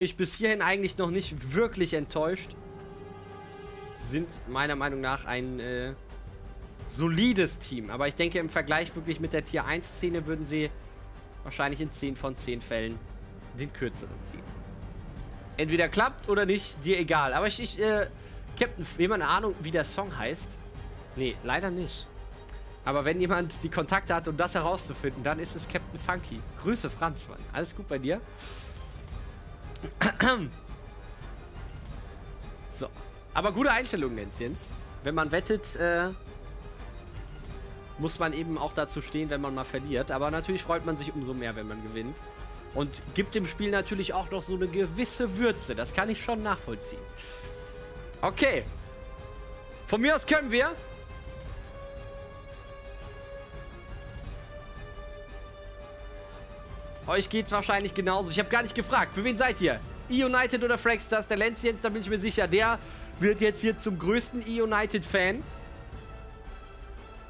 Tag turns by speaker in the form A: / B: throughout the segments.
A: ich bis hierhin eigentlich noch nicht wirklich enttäuscht. Sind meiner Meinung nach ein äh, solides Team. Aber ich denke, im Vergleich wirklich mit der Tier 1-Szene würden sie wahrscheinlich in 10 von 10 Fällen den kürzeren ziehen. Entweder klappt oder nicht, dir egal. Aber ich, ich äh, Captain, jemand eine Ahnung, wie der Song heißt? Nee, leider nicht. Aber wenn jemand die Kontakte hat, um das herauszufinden, dann ist es Captain Funky. Grüße, Franz, Mann. Alles gut bei dir? So. Aber gute Einstellung, Nenzjens. Wenn man wettet, äh, muss man eben auch dazu stehen, wenn man mal verliert. Aber natürlich freut man sich umso mehr, wenn man gewinnt. Und gibt dem Spiel natürlich auch noch so eine gewisse Würze. Das kann ich schon nachvollziehen. Okay. Von mir aus können wir. Euch geht's wahrscheinlich genauso. Ich habe gar nicht gefragt. Für wen seid ihr? E-United oder Fraxstars? Der Lenz jetzt, da bin ich mir sicher. Der wird jetzt hier zum größten E-United-Fan.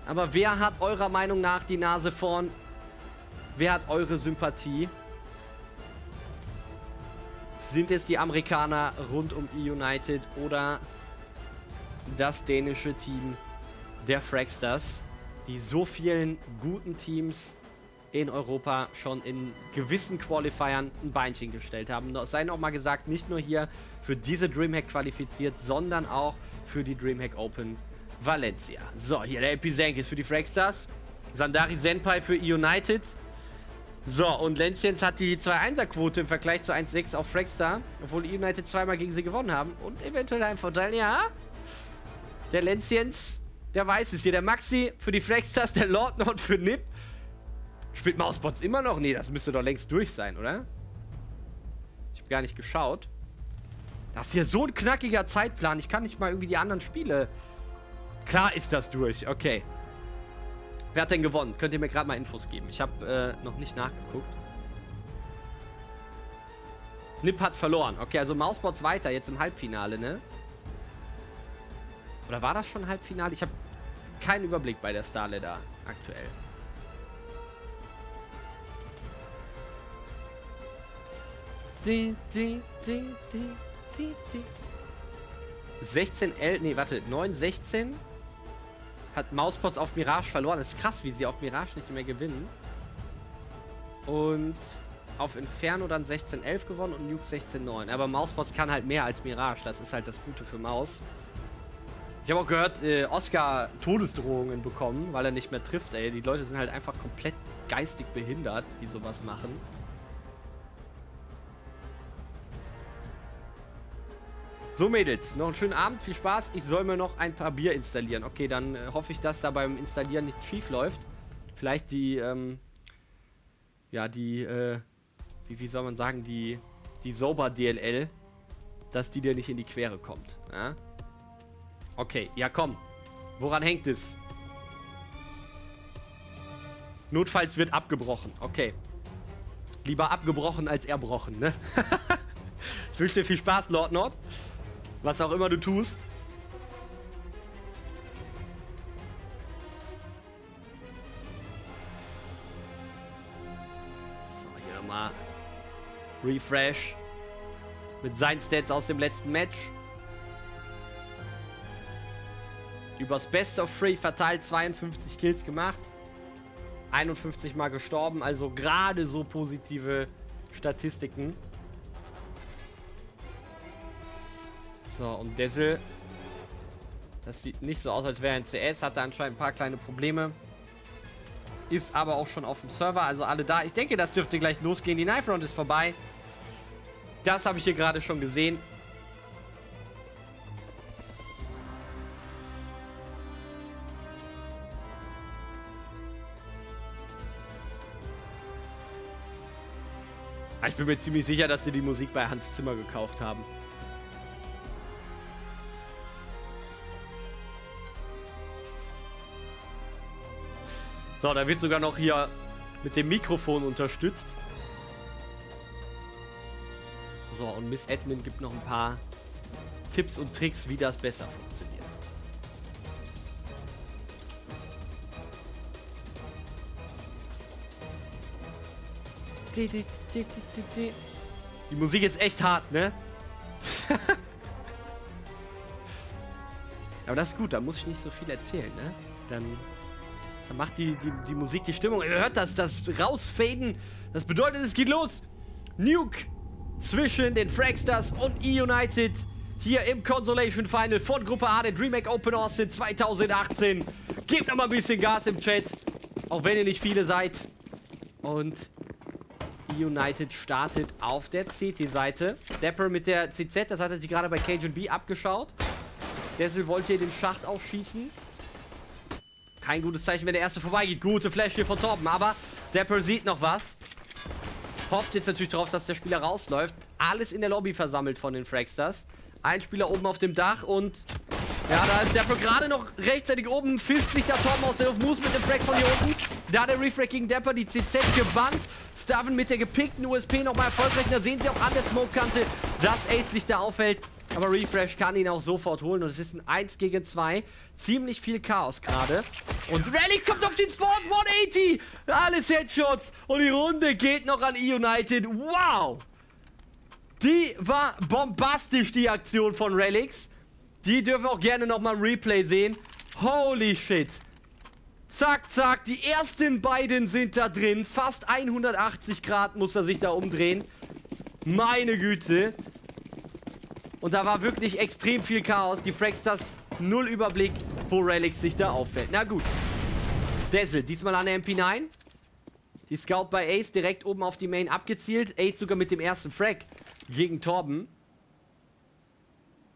A: Aber wer hat eurer Meinung nach die Nase vorn? Wer hat eure Sympathie? Sind es die Amerikaner rund um E-United oder das dänische Team der Fraxstars, die so vielen guten Teams in Europa schon in gewissen Qualifiern ein Beinchen gestellt haben. Sei noch mal gesagt, nicht nur hier für diese Dreamhack qualifiziert, sondern auch für die Dreamhack Open Valencia. So, hier der Episenkis für die Fragstars. Sandari Senpai für United. So, und Lenzjens hat die 2-1er-Quote im Vergleich zu 1-6 auf Fragstar, obwohl United zweimal gegen sie gewonnen haben. Und eventuell ein Vorteil, ja. Der Lenzjens, der weiß es hier. Der Maxi für die Fragstars, der Lord Nord für Nip. Spielt Mausbots immer noch? Nee, das müsste doch längst durch sein, oder? Ich habe gar nicht geschaut. Das ist hier so ein knackiger Zeitplan. Ich kann nicht mal irgendwie die anderen Spiele... Klar ist das durch. Okay. Wer hat denn gewonnen? Könnt ihr mir gerade mal Infos geben? Ich habe äh, noch nicht nachgeguckt. Nip hat verloren. Okay, also Mausbots weiter, jetzt im Halbfinale, ne? Oder war das schon Halbfinale? Ich habe keinen Überblick bei der Starle da aktuell. Die, die, die, die, die, die. 16, 11, nee, warte, 9, 16 hat Mauspots auf Mirage verloren. Das ist krass, wie sie auf Mirage nicht mehr gewinnen. Und auf Inferno dann 16, 11 gewonnen und Nuke 16, 9. Aber Mauspots kann halt mehr als Mirage. Das ist halt das Gute für Maus. Ich habe auch gehört, äh, Oscar Todesdrohungen bekommen, weil er nicht mehr trifft, ey. Die Leute sind halt einfach komplett geistig behindert, die sowas machen. So, Mädels, noch einen schönen Abend, viel Spaß. Ich soll mir noch ein paar Bier installieren. Okay, dann äh, hoffe ich, dass da beim Installieren nichts schief läuft. Vielleicht die, ähm, ja, die, äh, wie, wie soll man sagen, die, die Sober DLL, dass die dir nicht in die Quere kommt. Ja? Okay, ja komm. Woran hängt es? Notfalls wird abgebrochen. Okay. Lieber abgebrochen als erbrochen, ne? ich wünsche dir viel Spaß, Lord Nord. Was auch immer du tust. So, hier nochmal Refresh. Mit seinen Stats aus dem letzten Match. Übers Best of Free verteilt 52 Kills gemacht. 51 Mal gestorben, also gerade so positive Statistiken. So, und Dessel. Das sieht nicht so aus, als wäre ein CS. Hat da anscheinend ein paar kleine Probleme. Ist aber auch schon auf dem Server. Also alle da. Ich denke, das dürfte gleich losgehen. Die Knife Round ist vorbei. Das habe ich hier gerade schon gesehen. Ich bin mir ziemlich sicher, dass sie die Musik bei Hans Zimmer gekauft haben. So, da wird sogar noch hier mit dem Mikrofon unterstützt. So, und Miss Admin gibt noch ein paar Tipps und Tricks, wie das besser funktioniert. Die Musik ist echt hart, ne? Aber das ist gut, da muss ich nicht so viel erzählen, ne? Dann, dann macht die, die, die Musik die Stimmung. Ihr hört das, das Rausfaden. Das bedeutet, es geht los. Nuke zwischen den Fragstars und E-United hier im Consolation Final von Gruppe A, der DreamHack Open Austin 2018. Gebt nochmal ein bisschen Gas im Chat, auch wenn ihr nicht viele seid. Und E-United startet auf der CT-Seite. Dapper mit der CZ, das hat er sich gerade bei Cajun B abgeschaut. Dessel wollte hier den Schacht aufschießen. Kein gutes Zeichen, wenn der erste vorbeigeht. Gute Flash hier von Torben, aber Dapper sieht noch was. Hofft jetzt natürlich darauf, dass der Spieler rausläuft. Alles in der Lobby versammelt von den Fragstars. Ein Spieler oben auf dem Dach und... Ja, da ist Dapper gerade noch rechtzeitig oben. Filzt sich da Torben aus der Moves mit dem Frag von hier unten. Da der Refrag gegen Dapper, die CZ gebannt. Starvin mit der gepickten USP nochmal erfolgreich. Da sehen sie auch an der Smoke-Kante, dass Ace sich da aufhält. Aber Refresh kann ihn auch sofort holen und es ist ein 1 gegen 2. Ziemlich viel Chaos gerade. Und Rally kommt auf den Spot, 180! Alles Headshots und die Runde geht noch an E-United. Wow! Die war bombastisch, die Aktion von Relics. Die dürfen auch gerne nochmal im Replay sehen. Holy shit. Zack, zack, die ersten beiden sind da drin. Fast 180 Grad muss er sich da umdrehen. Meine Güte. Und da war wirklich extrem viel Chaos. Die Fraxters null Überblick, wo Relics sich da auffällt. Na gut. Dessel, diesmal an der MP9. Die Scout bei Ace direkt oben auf die Main abgezielt. Ace sogar mit dem ersten Frag gegen Torben.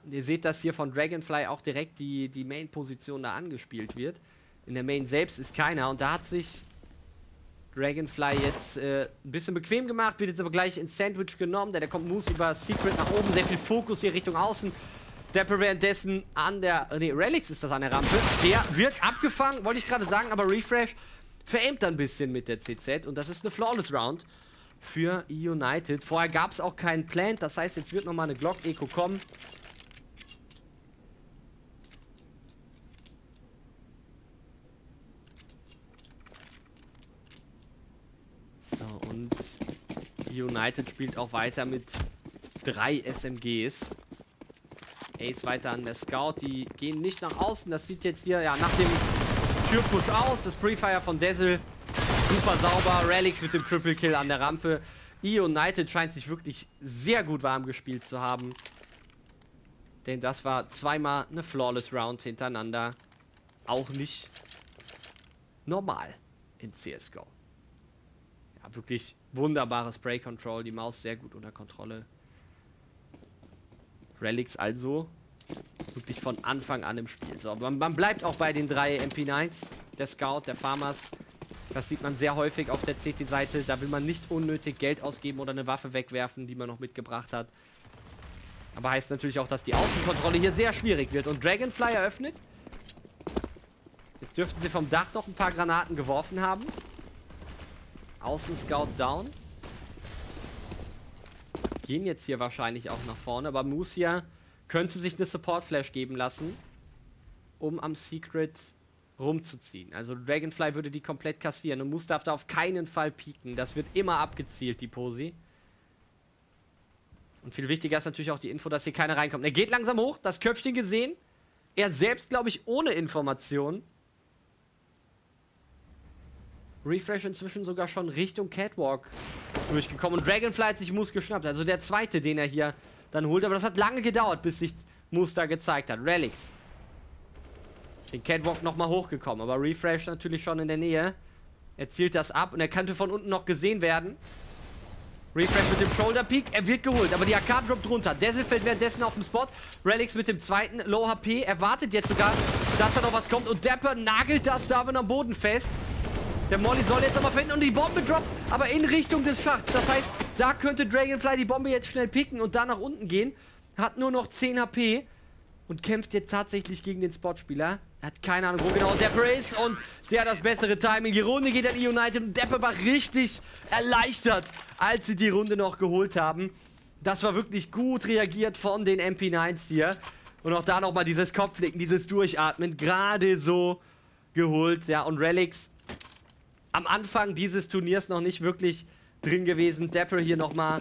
A: Und ihr seht, dass hier von Dragonfly auch direkt die, die Main-Position da angespielt wird. In der Main selbst ist keiner. Und da hat sich Dragonfly jetzt äh, ein bisschen bequem gemacht, wird jetzt aber gleich ins Sandwich genommen. Der, kommt Moose über Secret nach oben, sehr viel Fokus hier Richtung Außen. Dapper währenddessen an der, ne, Relics ist das an der Rampe. Der wird abgefangen, wollte ich gerade sagen, aber Refresh veraimt dann ein bisschen mit der CZ und das ist eine Flawless Round für United. Vorher gab es auch keinen Plant, das heißt, jetzt wird nochmal eine Glock-Eco kommen. Und United spielt auch weiter mit drei SMGs. Ace weiter an der Scout. Die gehen nicht nach außen. Das sieht jetzt hier ja nach dem Türpush aus. Das Prefire von Dazzle. Super sauber. Relics mit dem Triple Kill an der Rampe. E United scheint sich wirklich sehr gut warm gespielt zu haben. Denn das war zweimal eine Flawless Round hintereinander. Auch nicht normal in CSGO wirklich wunderbares Spray Control, die Maus sehr gut unter Kontrolle. Relics also wirklich von Anfang an im Spiel. So, man, man bleibt auch bei den drei MP9s, der Scout, der Farmers. Das sieht man sehr häufig auf der CT-Seite. Da will man nicht unnötig Geld ausgeben oder eine Waffe wegwerfen, die man noch mitgebracht hat. Aber heißt natürlich auch, dass die Außenkontrolle hier sehr schwierig wird. Und Dragonfly eröffnet. Jetzt dürften sie vom Dach noch ein paar Granaten geworfen haben. Außen-Scout down. Gehen jetzt hier wahrscheinlich auch nach vorne, aber Musia könnte sich eine Support-Flash geben lassen, um am Secret rumzuziehen. Also Dragonfly würde die komplett kassieren und Moose darf da auf keinen Fall pieken. Das wird immer abgezielt, die Posi. Und viel wichtiger ist natürlich auch die Info, dass hier keiner reinkommt. Er geht langsam hoch, das Köpfchen gesehen. Er selbst, glaube ich, ohne Information. Refresh inzwischen sogar schon Richtung Catwalk durchgekommen. Und Dragonfly hat sich Moose geschnappt. Also der zweite, den er hier dann holt. Aber das hat lange gedauert, bis sich Moose da gezeigt hat. Relics. Den Catwalk nochmal hochgekommen. Aber Refresh natürlich schon in der Nähe. Er zielt das ab und er könnte von unten noch gesehen werden. Refresh mit dem Shoulder Peak. Er wird geholt, aber die AK droppt runter. Dazzle fällt währenddessen auf dem Spot. Relics mit dem zweiten Low HP. Er wartet jetzt sogar, dass da noch was kommt. Und Dapper nagelt das Darwin am Boden fest. Der Molly soll jetzt aber finden und die Bombe droppt, aber in Richtung des Schachts. Das heißt, da könnte Dragonfly die Bombe jetzt schnell picken und da nach unten gehen. Hat nur noch 10 HP und kämpft jetzt tatsächlich gegen den Spotspieler. Er hat keine Ahnung, wo genau Dapper ist und der hat das bessere Timing. Die Runde geht an United und Dapper war richtig erleichtert, als sie die Runde noch geholt haben. Das war wirklich gut reagiert von den MP9s hier. Und auch da nochmal dieses Kopfnicken, dieses Durchatmen, gerade so geholt. Ja, und Relics am Anfang dieses Turniers noch nicht wirklich drin gewesen. Dapper hier nochmal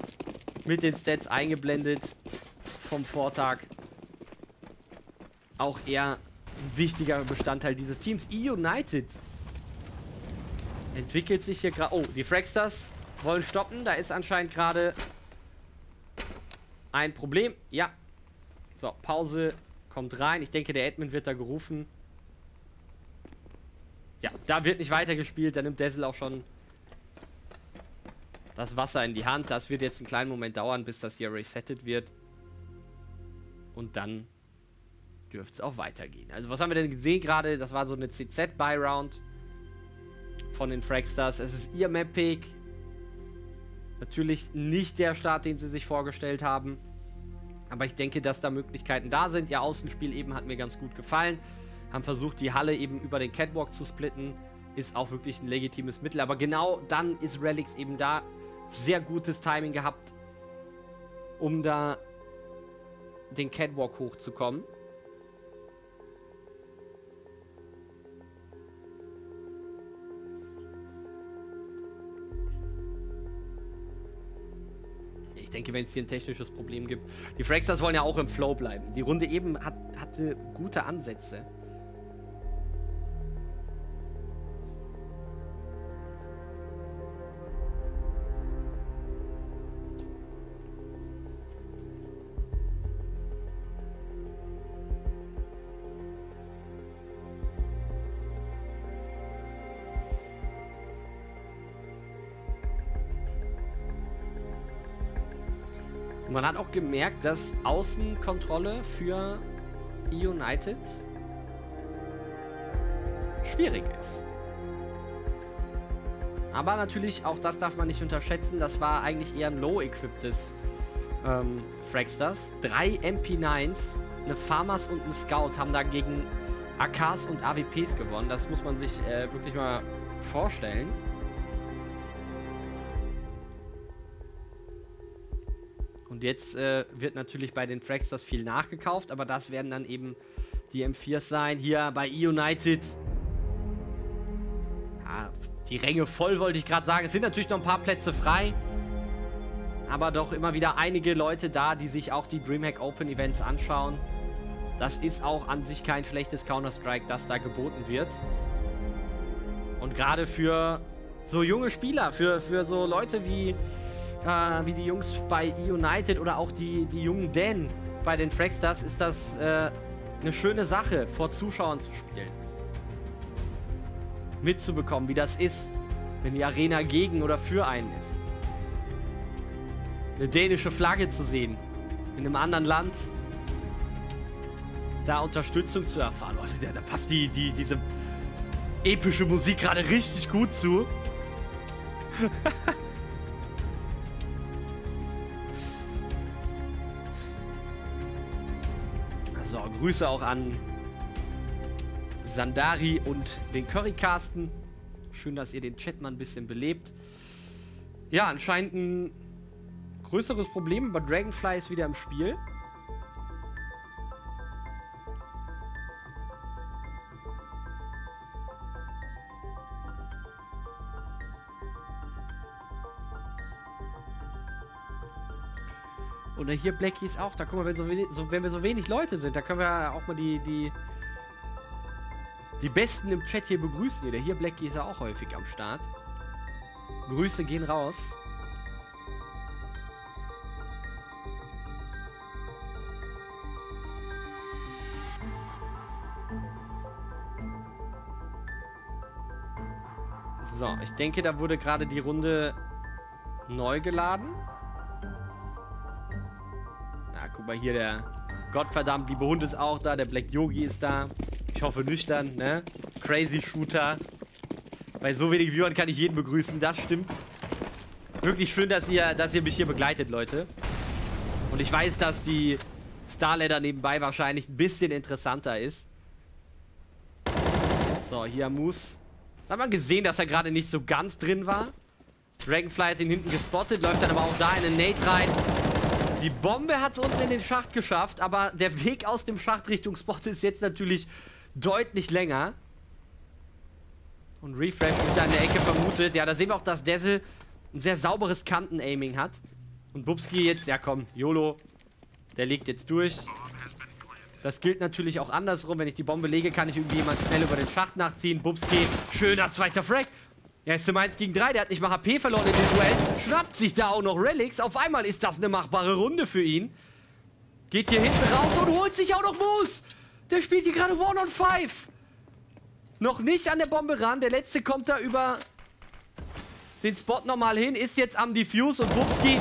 A: mit den Stats eingeblendet vom Vortag. Auch eher ein wichtiger Bestandteil dieses Teams. E-United entwickelt sich hier gerade... Oh, die Fragsters wollen stoppen. Da ist anscheinend gerade ein Problem. Ja. So, Pause kommt rein. Ich denke, der Edmund wird da gerufen. Ja, da wird nicht weitergespielt. Da nimmt Dessel auch schon das Wasser in die Hand. Das wird jetzt einen kleinen Moment dauern, bis das hier resettet wird. Und dann dürfte es auch weitergehen. Also was haben wir denn gesehen gerade? Das war so eine CZ-Buy-Round von den Fragstars. Es ist ihr Map-Pick. Natürlich nicht der Start, den sie sich vorgestellt haben. Aber ich denke, dass da Möglichkeiten da sind. Ihr Außenspiel eben hat mir ganz gut gefallen. Haben versucht, die Halle eben über den Catwalk zu splitten. Ist auch wirklich ein legitimes Mittel. Aber genau dann ist Relics eben da. Sehr gutes Timing gehabt, um da den Catwalk hochzukommen. Ich denke, wenn es hier ein technisches Problem gibt. Die Fraxters wollen ja auch im Flow bleiben. Die Runde eben hat, hatte gute Ansätze. Gemerkt, dass Außenkontrolle für United schwierig ist. Aber natürlich, auch das darf man nicht unterschätzen, das war eigentlich eher ein low-equipptes ähm, Fragsters. Drei MP9s, eine Farmers und ein Scout haben da gegen AKs und AWPs gewonnen. Das muss man sich äh, wirklich mal vorstellen. Und jetzt äh, wird natürlich bei den Fragsters viel nachgekauft, aber das werden dann eben die M4s sein. Hier bei E-United. Ja, die Ränge voll, wollte ich gerade sagen. Es sind natürlich noch ein paar Plätze frei. Aber doch immer wieder einige Leute da, die sich auch die Dreamhack Open Events anschauen. Das ist auch an sich kein schlechtes Counter-Strike, das da geboten wird. Und gerade für so junge Spieler, für, für so Leute wie äh, wie die Jungs bei United oder auch die, die jungen Dänen bei den Fragstars, ist das äh, eine schöne Sache, vor Zuschauern zu spielen. Mitzubekommen, wie das ist, wenn die Arena gegen oder für einen ist. Eine dänische Flagge zu sehen in einem anderen Land, da Unterstützung zu erfahren. Leute, da, da passt die, die, diese epische Musik gerade richtig gut zu. Grüße auch an Sandari und den Currycasten. Schön, dass ihr den Chat mal ein bisschen belebt. Ja, anscheinend ein größeres Problem, aber Dragonfly ist wieder im Spiel. Oder hier Blackie ist auch. Da guck mal, wenn, so so, wenn wir so wenig Leute sind, da können wir auch mal die, die, die Besten im Chat hier begrüßen. Hier. Hier Blackie ist ja auch häufig am Start. Grüße gehen raus. So, ich denke, da wurde gerade die Runde neu geladen. Guck mal hier, der Gottverdammt liebe Hund ist auch da. Der Black Yogi ist da. Ich hoffe nüchtern, ne? Crazy Shooter. Bei so wenig Viewern kann ich jeden begrüßen. Das stimmt. Wirklich schön, dass ihr, dass ihr mich hier begleitet, Leute. Und ich weiß, dass die Starladder nebenbei wahrscheinlich ein bisschen interessanter ist. So, hier Moose. Da hat man gesehen, dass er gerade nicht so ganz drin war. Dragonfly hat ihn hinten gespottet, läuft dann aber auch da in den Nate rein. Die Bombe hat es unten in den Schacht geschafft, aber der Weg aus dem Schacht Richtung Spot ist jetzt natürlich deutlich länger. Und Refresh wird da in der Ecke vermutet. Ja, da sehen wir auch, dass Dazzle ein sehr sauberes Kanten-Aiming hat. Und Bubski jetzt, ja komm, YOLO, der legt jetzt durch. Das gilt natürlich auch andersrum. Wenn ich die Bombe lege, kann ich irgendwie jemand schnell über den Schacht nachziehen. Bubski, schöner zweiter Frag. Er ist zum 1 gegen 3, der hat nicht mal HP verloren in dem Duell. Schnappt sich da auch noch Relics. Auf einmal ist das eine machbare Runde für ihn. Geht hier hinten raus und holt sich auch noch Moose. Der spielt hier gerade One on Five. Noch nicht an der Bombe ran. Der letzte kommt da über den Spot nochmal hin. Ist jetzt am Diffuse und Bubski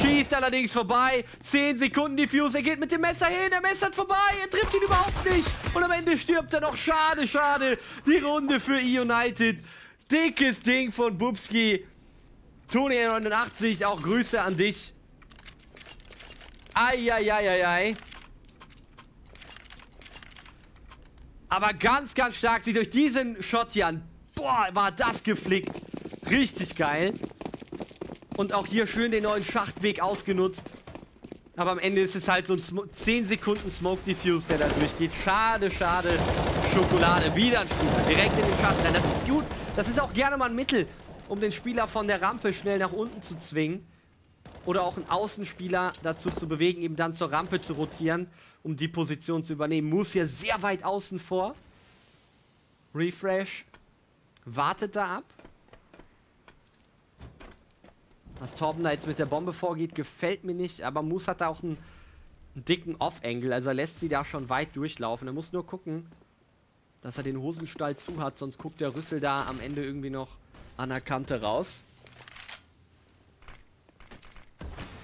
A: schießt allerdings vorbei. 10 Sekunden Diffuse. Er geht mit dem Messer hin. Er messert vorbei. Er trifft ihn überhaupt nicht. Und am Ende stirbt er noch. Schade, schade. Die Runde für E-United. Dickes Ding von Bubski. Tony89, auch Grüße an dich. Eieieiei. Aber ganz, ganz stark sie durch diesen Shot hier an. Boah, war das geflickt. Richtig geil. Und auch hier schön den neuen Schachtweg ausgenutzt. Aber am Ende ist es halt so ein 10 Sekunden Smoke Diffuse, der da durchgeht. Schade, schade. Schokolade. Wieder ein Spieler. Direkt in den Schacht rein. Das ist gut. Das ist auch gerne mal ein Mittel, um den Spieler von der Rampe schnell nach unten zu zwingen. Oder auch einen Außenspieler dazu zu bewegen, eben dann zur Rampe zu rotieren, um die Position zu übernehmen. Muss hier sehr weit außen vor. Refresh. Wartet da ab. Was Torben da jetzt mit der Bombe vorgeht, gefällt mir nicht. Aber Moose hat da auch einen, einen dicken Off-Angle. Also er lässt sie da schon weit durchlaufen. Er muss nur gucken, dass er den Hosenstall zu hat. Sonst guckt der Rüssel da am Ende irgendwie noch an der Kante raus.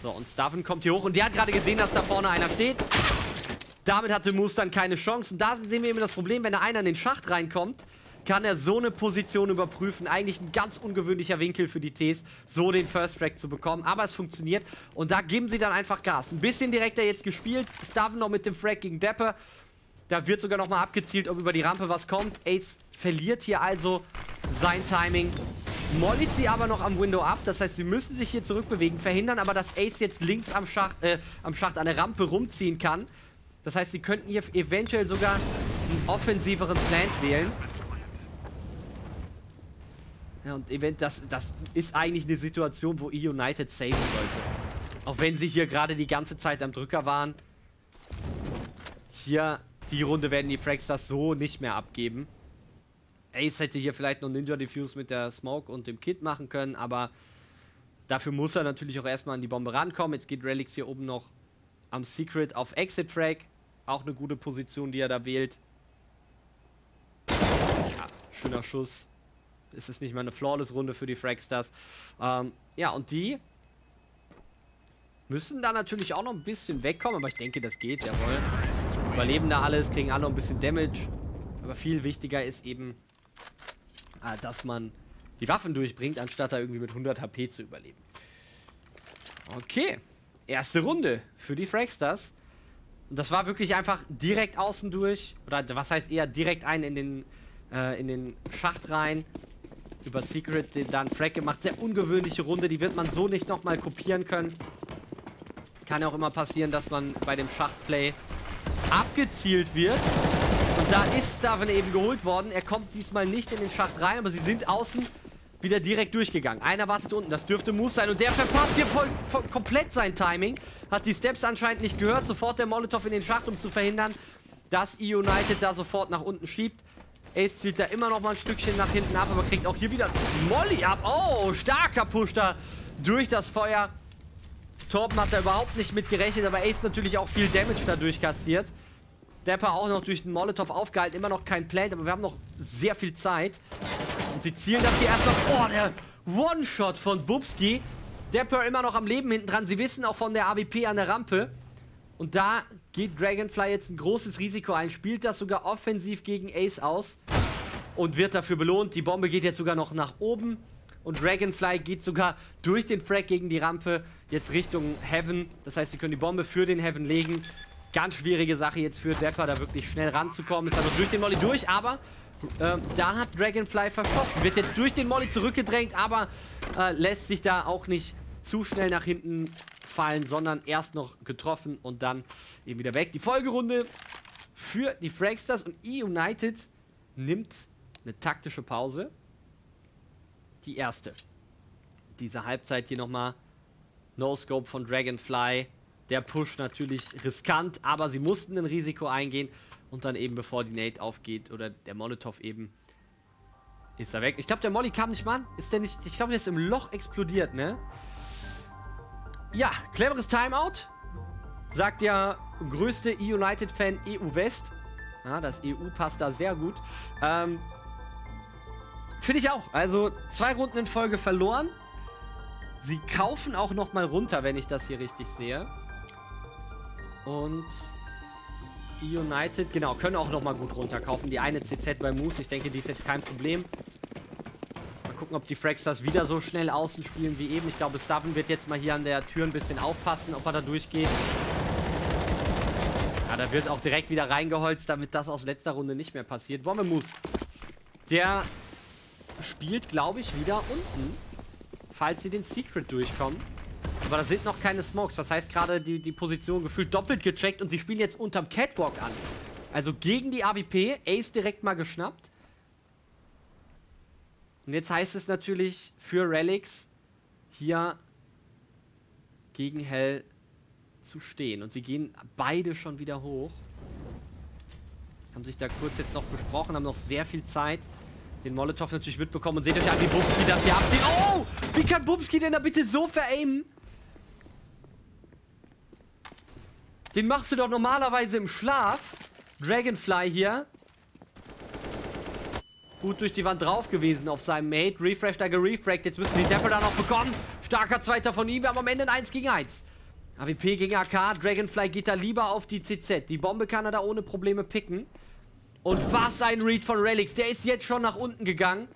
A: So, und Staven kommt hier hoch. Und der hat gerade gesehen, dass da vorne einer steht. Damit hatte Moose dann keine Chance. Und da sehen wir eben das Problem, wenn da einer in den Schacht reinkommt, kann er so eine Position überprüfen. Eigentlich ein ganz ungewöhnlicher Winkel für die Ts, so den First Track zu bekommen. Aber es funktioniert und da geben sie dann einfach Gas. Ein bisschen direkter jetzt gespielt. Staven noch mit dem Frag gegen Depper. Da wird sogar nochmal abgezielt, ob über die Rampe was kommt. Ace verliert hier also sein Timing. Molly sie aber noch am Window ab. Das heißt, sie müssen sich hier zurückbewegen, verhindern aber, dass Ace jetzt links am Schacht, äh, am Schacht an der Rampe rumziehen kann. Das heißt, sie könnten hier eventuell sogar einen offensiveren Plant wählen. Ja, und event das, das ist eigentlich eine Situation, wo E-United saven sollte. Auch wenn sie hier gerade die ganze Zeit am Drücker waren. Hier, die Runde werden die Frags so nicht mehr abgeben. Ace hätte hier vielleicht noch Ninja Diffuse mit der Smoke und dem Kit machen können, aber dafür muss er natürlich auch erstmal an die Bombe rankommen. Jetzt geht Relix hier oben noch am Secret auf Exit Track. Auch eine gute Position, die er da wählt. Ja, schöner Schuss ist es nicht mal eine Flawless-Runde für die Fragstars. Ähm, ja, und die müssen da natürlich auch noch ein bisschen wegkommen, aber ich denke, das geht, jawohl. Überleben da alles, kriegen alle noch ein bisschen Damage. Aber viel wichtiger ist eben, äh, dass man die Waffen durchbringt, anstatt da irgendwie mit 100 HP zu überleben. Okay, erste Runde für die Fragstars. Und das war wirklich einfach direkt außen durch, oder was heißt eher direkt ein in den, äh, in den Schacht rein über Secret den dann Frag gemacht. Sehr ungewöhnliche Runde, die wird man so nicht nochmal kopieren können. Kann ja auch immer passieren, dass man bei dem Schachtplay abgezielt wird. Und da ist Staven eben geholt worden. Er kommt diesmal nicht in den Schacht rein, aber sie sind außen wieder direkt durchgegangen. Einer wartet unten, das dürfte Moose sein. Und der verpasst hier voll, voll, komplett sein Timing. Hat die Steps anscheinend nicht gehört. Sofort der Molotow in den Schacht, um zu verhindern, dass E-United da sofort nach unten schiebt. Ace zielt da immer noch mal ein Stückchen nach hinten ab, aber kriegt auch hier wieder Molly ab. Oh, starker Push da durch das Feuer. Torben hat da überhaupt nicht mit gerechnet, aber Ace natürlich auch viel Damage dadurch kassiert. Dapper auch noch durch den Molotov aufgehalten, immer noch kein Plant, aber wir haben noch sehr viel Zeit. Und sie zielen das hier erstmal. Oh, der One-Shot von Bubski. Dapper immer noch am Leben hinten dran. Sie wissen auch von der AWP an der Rampe. Und da geht Dragonfly jetzt ein großes Risiko ein, spielt das sogar offensiv gegen Ace aus und wird dafür belohnt. Die Bombe geht jetzt sogar noch nach oben und Dragonfly geht sogar durch den Frag gegen die Rampe jetzt Richtung Heaven. Das heißt, sie können die Bombe für den Heaven legen. Ganz schwierige Sache jetzt für Depper, da wirklich schnell ranzukommen. Ist also durch den Molly durch, aber äh, da hat Dragonfly verschossen. Wird jetzt durch den Molly zurückgedrängt, aber äh, lässt sich da auch nicht zu schnell nach hinten fallen, sondern erst noch getroffen und dann eben wieder weg. Die Folgerunde für die Fragsters und E-United nimmt eine taktische Pause. Die erste. Diese Halbzeit hier nochmal No-Scope von Dragonfly. Der Push natürlich riskant, aber sie mussten ein Risiko eingehen. Und dann eben, bevor die Nate aufgeht, oder der Molotov eben, ist er weg. Ich glaube, der Molly kam nicht mal an. Ist der nicht... Ich glaube, der ist im Loch explodiert, ne? Ja, cleveres Timeout. Sagt ja größte E-United-Fan EU West. Ja, das EU passt da sehr gut. Ähm, Finde ich auch. Also zwei Runden in Folge verloren. Sie kaufen auch nochmal runter, wenn ich das hier richtig sehe. Und United, genau, können auch nochmal gut runterkaufen. Die eine CZ bei Moose, ich denke, die ist jetzt kein Problem. Mal gucken, ob die Fraxters wieder so schnell außen spielen wie eben. Ich glaube, Stubben wird jetzt mal hier an der Tür ein bisschen aufpassen, ob er da durchgeht. Ja, da wird auch direkt wieder reingeholzt, damit das aus letzter Runde nicht mehr passiert. Bombe Moose. Der spielt, glaube ich, wieder unten, falls sie den Secret durchkommen. Aber da sind noch keine Smokes. Das heißt, gerade die, die Position gefühlt doppelt gecheckt und sie spielen jetzt unterm Catwalk an. Also gegen die AWP. Ace direkt mal geschnappt. Und jetzt heißt es natürlich für Relics hier gegen Hell zu stehen. Und sie gehen beide schon wieder hoch. Haben sich da kurz jetzt noch besprochen, haben noch sehr viel Zeit. Den Molotow natürlich mitbekommen und seht euch an, wie Bubski das hier abzieht. Oh! Wie kann Bubski denn da bitte so veraimen? Den machst du doch normalerweise im Schlaf. Dragonfly hier. Gut durch die Wand drauf gewesen auf seinem Mate. Refresh da gerefragt. Jetzt müssen die Dapper da noch bekommen. Starker Zweiter von ihm. Wir haben am Ende ein 1 gegen 1. AWP gegen AK. Dragonfly geht da lieber auf die CZ. Die Bombe kann er da ohne Probleme picken. Und was ein Read von Relics. Der ist jetzt schon nach unten gegangen.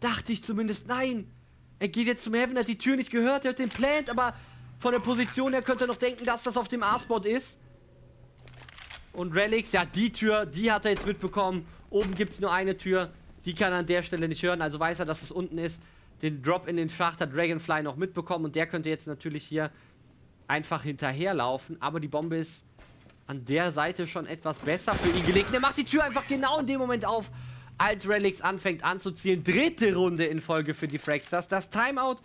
A: Dachte ich zumindest. Nein. Er geht jetzt zum Heaven. Hat die Tür nicht gehört. Er hat den Plant. Aber von der Position her könnte er noch denken, dass das auf dem A-Spot ist. Und Relics, ja, die Tür, die hat er jetzt mitbekommen. Oben gibt es nur eine Tür. Die kann er an der Stelle nicht hören. Also weiß er, dass es unten ist. Den Drop in den Schacht hat Dragonfly noch mitbekommen. Und der könnte jetzt natürlich hier einfach hinterherlaufen. Aber die Bombe ist an der Seite schon etwas besser für ihn gelegt. Er macht die Tür einfach genau in dem Moment auf, als Relics anfängt anzuzielen. Dritte Runde in Folge für die Fragsters. Das Timeout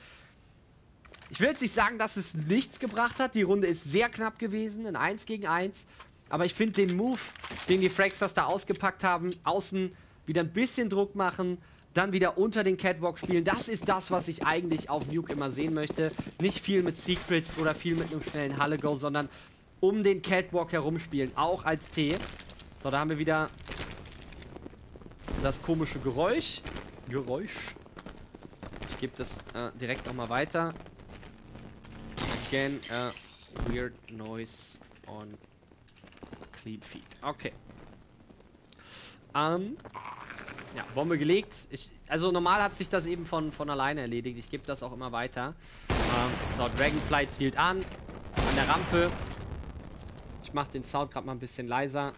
A: ich will jetzt nicht sagen, dass es nichts gebracht hat. Die Runde ist sehr knapp gewesen, ein 1 gegen 1. Aber ich finde den Move, den die Fraxters da ausgepackt haben, außen wieder ein bisschen Druck machen, dann wieder unter den Catwalk spielen. Das ist das, was ich eigentlich auf Nuke immer sehen möchte. Nicht viel mit Secret oder viel mit einem schnellen Halle-Go, sondern um den Catwalk herumspielen, auch als T. So, da haben wir wieder das komische Geräusch. Geräusch. Ich gebe das äh, direkt nochmal weiter again a weird noise on clean feed. Okay. Ähm, ja, Bombe gelegt. Ich, also normal hat sich das eben von, von alleine erledigt. Ich gebe das auch immer weiter. Ähm, so, Dragonfly zielt an. An der Rampe. Ich mache den Sound gerade mal ein bisschen leiser.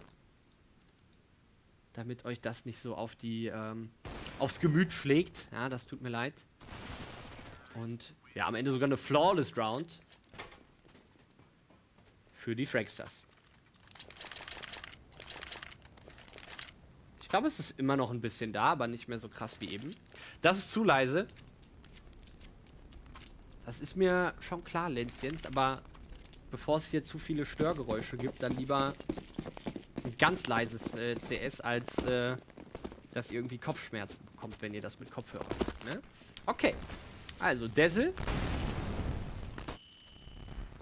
A: Damit euch das nicht so auf die, ähm, aufs Gemüt schlägt. Ja, das tut mir leid. Und ja, am Ende sogar eine Flawless Round für die Fragsters. Ich glaube, es ist immer noch ein bisschen da, aber nicht mehr so krass wie eben. Das ist zu leise. Das ist mir schon klar, Lenzjens, aber bevor es hier zu viele Störgeräusche gibt, dann lieber ein ganz leises äh, CS, als äh, dass ihr irgendwie Kopfschmerzen bekommt, wenn ihr das mit Kopfhörer macht. Ne? Okay, also Dazzle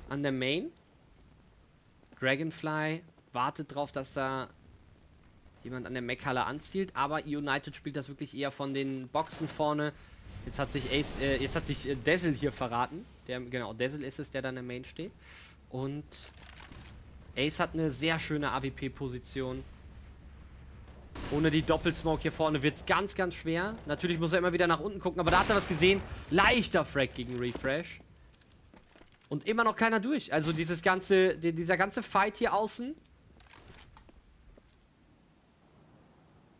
A: an der Main. Dragonfly wartet drauf, dass da jemand an der Mechhalle anzielt, aber United spielt das wirklich eher von den Boxen vorne. Jetzt hat sich Ace, äh, jetzt hat sich äh, Dazzle hier verraten. Der, genau, Dazzle ist es, der da in der Main steht. Und Ace hat eine sehr schöne AWP-Position. Ohne die Doppelsmoke hier vorne wird es ganz, ganz schwer. Natürlich muss er immer wieder nach unten gucken, aber da hat er was gesehen. Leichter Frag gegen Refresh. Und immer noch keiner durch. Also dieses ganze, dieser ganze Fight hier außen.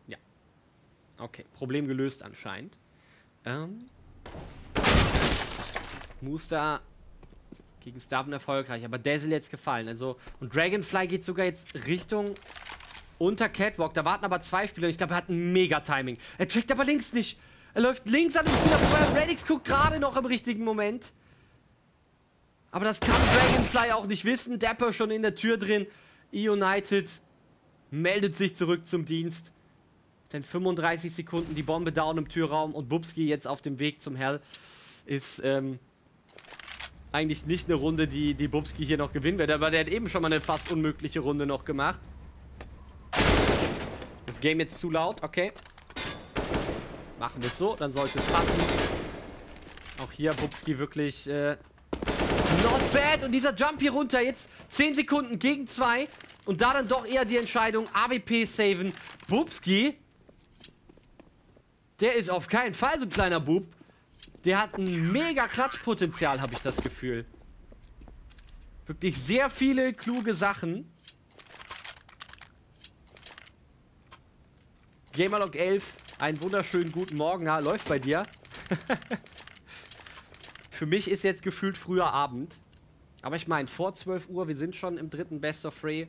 A: Ja. Okay, Problem gelöst anscheinend. Ähm. Muster gegen Starven erfolgreich, aber Dazzle jetzt gefallen. Also, und Dragonfly geht sogar jetzt Richtung unter Catwalk. Da warten aber zwei Spieler. Ich glaube, er hat ein Mega-Timing. Er checkt aber links nicht. Er läuft links an dem Spieler vorbei. Radix guckt gerade noch im richtigen Moment. Aber das kann Dragonfly auch nicht wissen. Dapper schon in der Tür drin. E-United meldet sich zurück zum Dienst. Denn 35 Sekunden die Bombe down im Türraum und Bubski jetzt auf dem Weg zum Hell ist ähm, eigentlich nicht eine Runde, die, die Bubski hier noch gewinnen wird. Aber der hat eben schon mal eine fast unmögliche Runde noch gemacht. Das Game jetzt zu laut, okay. Machen wir es so, dann sollte es passen. Auch hier Bubski wirklich äh, not bad. Und dieser Jump hier runter, jetzt 10 Sekunden gegen 2. Und da dann doch eher die Entscheidung, AWP saven. Bubski, der ist auf keinen Fall so ein kleiner Bub. Der hat ein mega Klatschpotenzial, habe ich das Gefühl. Wirklich sehr viele kluge Sachen. Gamerlog 11, einen wunderschönen guten Morgen. Ja, läuft bei dir. Für mich ist jetzt gefühlt früher Abend. Aber ich meine, vor 12 Uhr, wir sind schon im dritten Best of Free.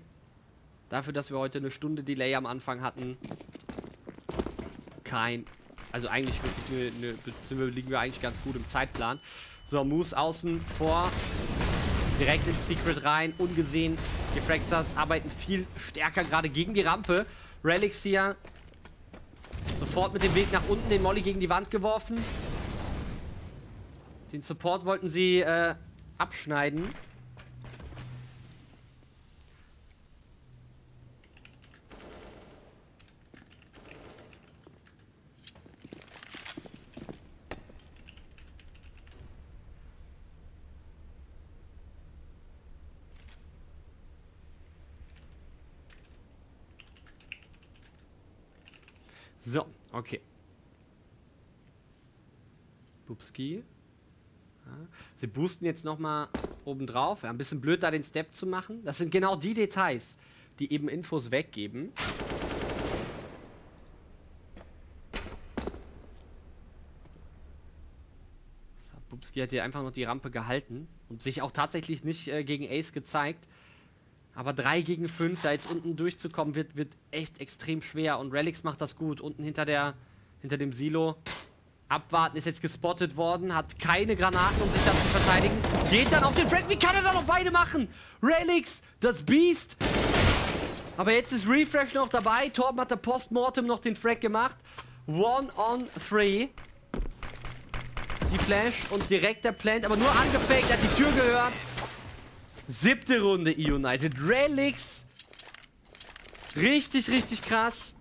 A: Dafür, dass wir heute eine Stunde Delay am Anfang hatten. Kein also eigentlich eine, eine, liegen wir eigentlich ganz gut im Zeitplan. So, Moose außen vor. Direkt ins Secret rein, ungesehen. Die Fraxas arbeiten viel stärker gerade gegen die Rampe. Relics hier sofort mit dem Weg nach unten, den Molly gegen die Wand geworfen. Den Support wollten sie äh, abschneiden. So, okay. Bubski. Ja. Sie boosten jetzt nochmal obendrauf. Ja, ein bisschen blöd, da den Step zu machen. Das sind genau die Details, die eben Infos weggeben. So, Bubski hat hier einfach noch die Rampe gehalten und sich auch tatsächlich nicht äh, gegen Ace gezeigt. Aber 3 gegen 5, da jetzt unten durchzukommen, wird, wird echt extrem schwer. Und Relics macht das gut. Unten hinter, der, hinter dem Silo. Abwarten, ist jetzt gespottet worden, hat keine Granaten, um sich dann zu verteidigen. Geht dann auf den Frank. Wie kann er da noch beide machen? Relics, das Beast. Aber jetzt ist Refresh noch dabei. Torben hat der Postmortem noch den Frag gemacht. One on three. Die Flash und direkt der Plant, aber nur angefaked, hat die Tür gehört. Siebte Runde E-United. Relics. Richtig, richtig krass.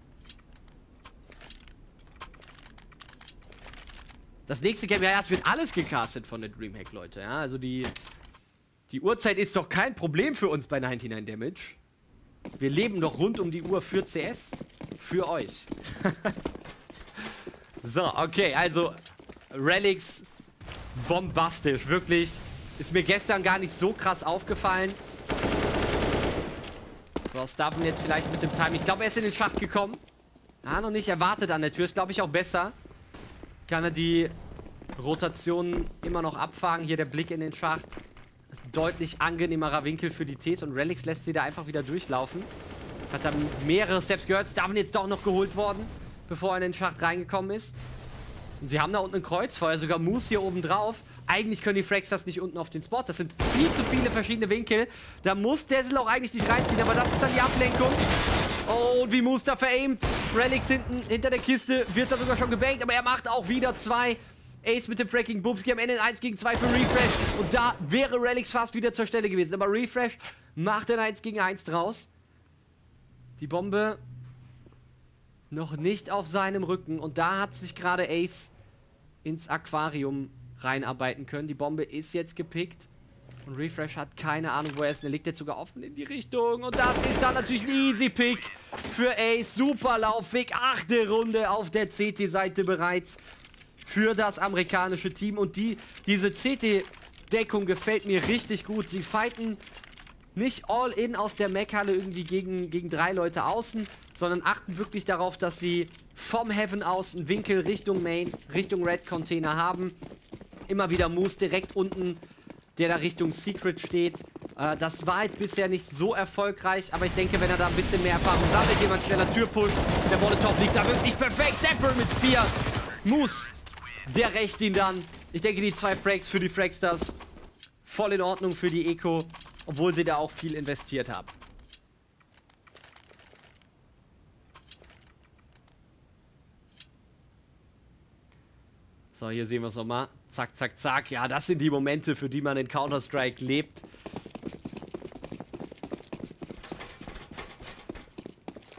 A: Das nächste Game, ja, es wird alles gecastet von der Dreamhack, Leute. Ja, also die, die Uhrzeit ist doch kein Problem für uns bei 99 Damage. Wir leben doch rund um die Uhr für CS. Für euch. so, okay, also Relics bombastisch, wirklich. Ist mir gestern gar nicht so krass aufgefallen. So, Staven jetzt vielleicht mit dem Time. Ich glaube, er ist in den Schacht gekommen. Ah, noch nicht erwartet an der Tür. Ist, glaube ich, auch besser. Kann er die Rotationen immer noch abfangen. Hier der Blick in den Schacht. Deutlich angenehmerer Winkel für die Ts. Und Relics lässt sie da einfach wieder durchlaufen. Hat dann mehrere Steps gehört. Staven jetzt doch noch geholt worden, bevor er in den Schacht reingekommen ist. Und sie haben da unten ein Kreuzfeuer. Sogar Moose hier oben drauf. Eigentlich können die Frags das nicht unten auf den Spot. Das sind viel zu viele verschiedene Winkel. Da muss Dazzle auch eigentlich nicht reinziehen, aber das ist dann die Ablenkung. Oh, und wie da veraimt. Relics hinten hinter der Kiste. Wird da sogar schon gebankt, aber er macht auch wieder zwei. Ace mit dem Fracking Bubski am Ende 1 gegen 2 für Refresh. Und da wäre Relics fast wieder zur Stelle gewesen. Aber Refresh macht ein 1 gegen 1 draus. Die Bombe noch nicht auf seinem Rücken. Und da hat sich gerade Ace ins Aquarium reinarbeiten können. Die Bombe ist jetzt gepickt. Und Refresh hat keine Ahnung, wo er ist. Er liegt jetzt sogar offen in die Richtung. Und das ist dann natürlich ein easy Pick für Ace. Super Laufweg. Achte Runde auf der CT-Seite bereits für das amerikanische Team. Und die, diese CT-Deckung gefällt mir richtig gut. Sie fighten nicht all in aus der Mech-Halle irgendwie gegen, gegen drei Leute außen, sondern achten wirklich darauf, dass sie vom Heaven aus einen Winkel Richtung Main, Richtung Red Container haben immer wieder Moose direkt unten, der da Richtung Secret steht. Äh, das war jetzt bisher nicht so erfolgreich, aber ich denke, wenn er da ein bisschen mehr Erfahrung sammelt, jemand schneller Tür pusht, der Molotov liegt da wirklich perfekt. Dapper mit vier. Moose, der rächt ihn dann. Ich denke, die zwei Frags für die Fragsters voll in Ordnung für die Eco, obwohl sie da auch viel investiert haben. So, hier sehen wir es nochmal. Zack, zack, zack. Ja, das sind die Momente, für die man in Counter-Strike lebt.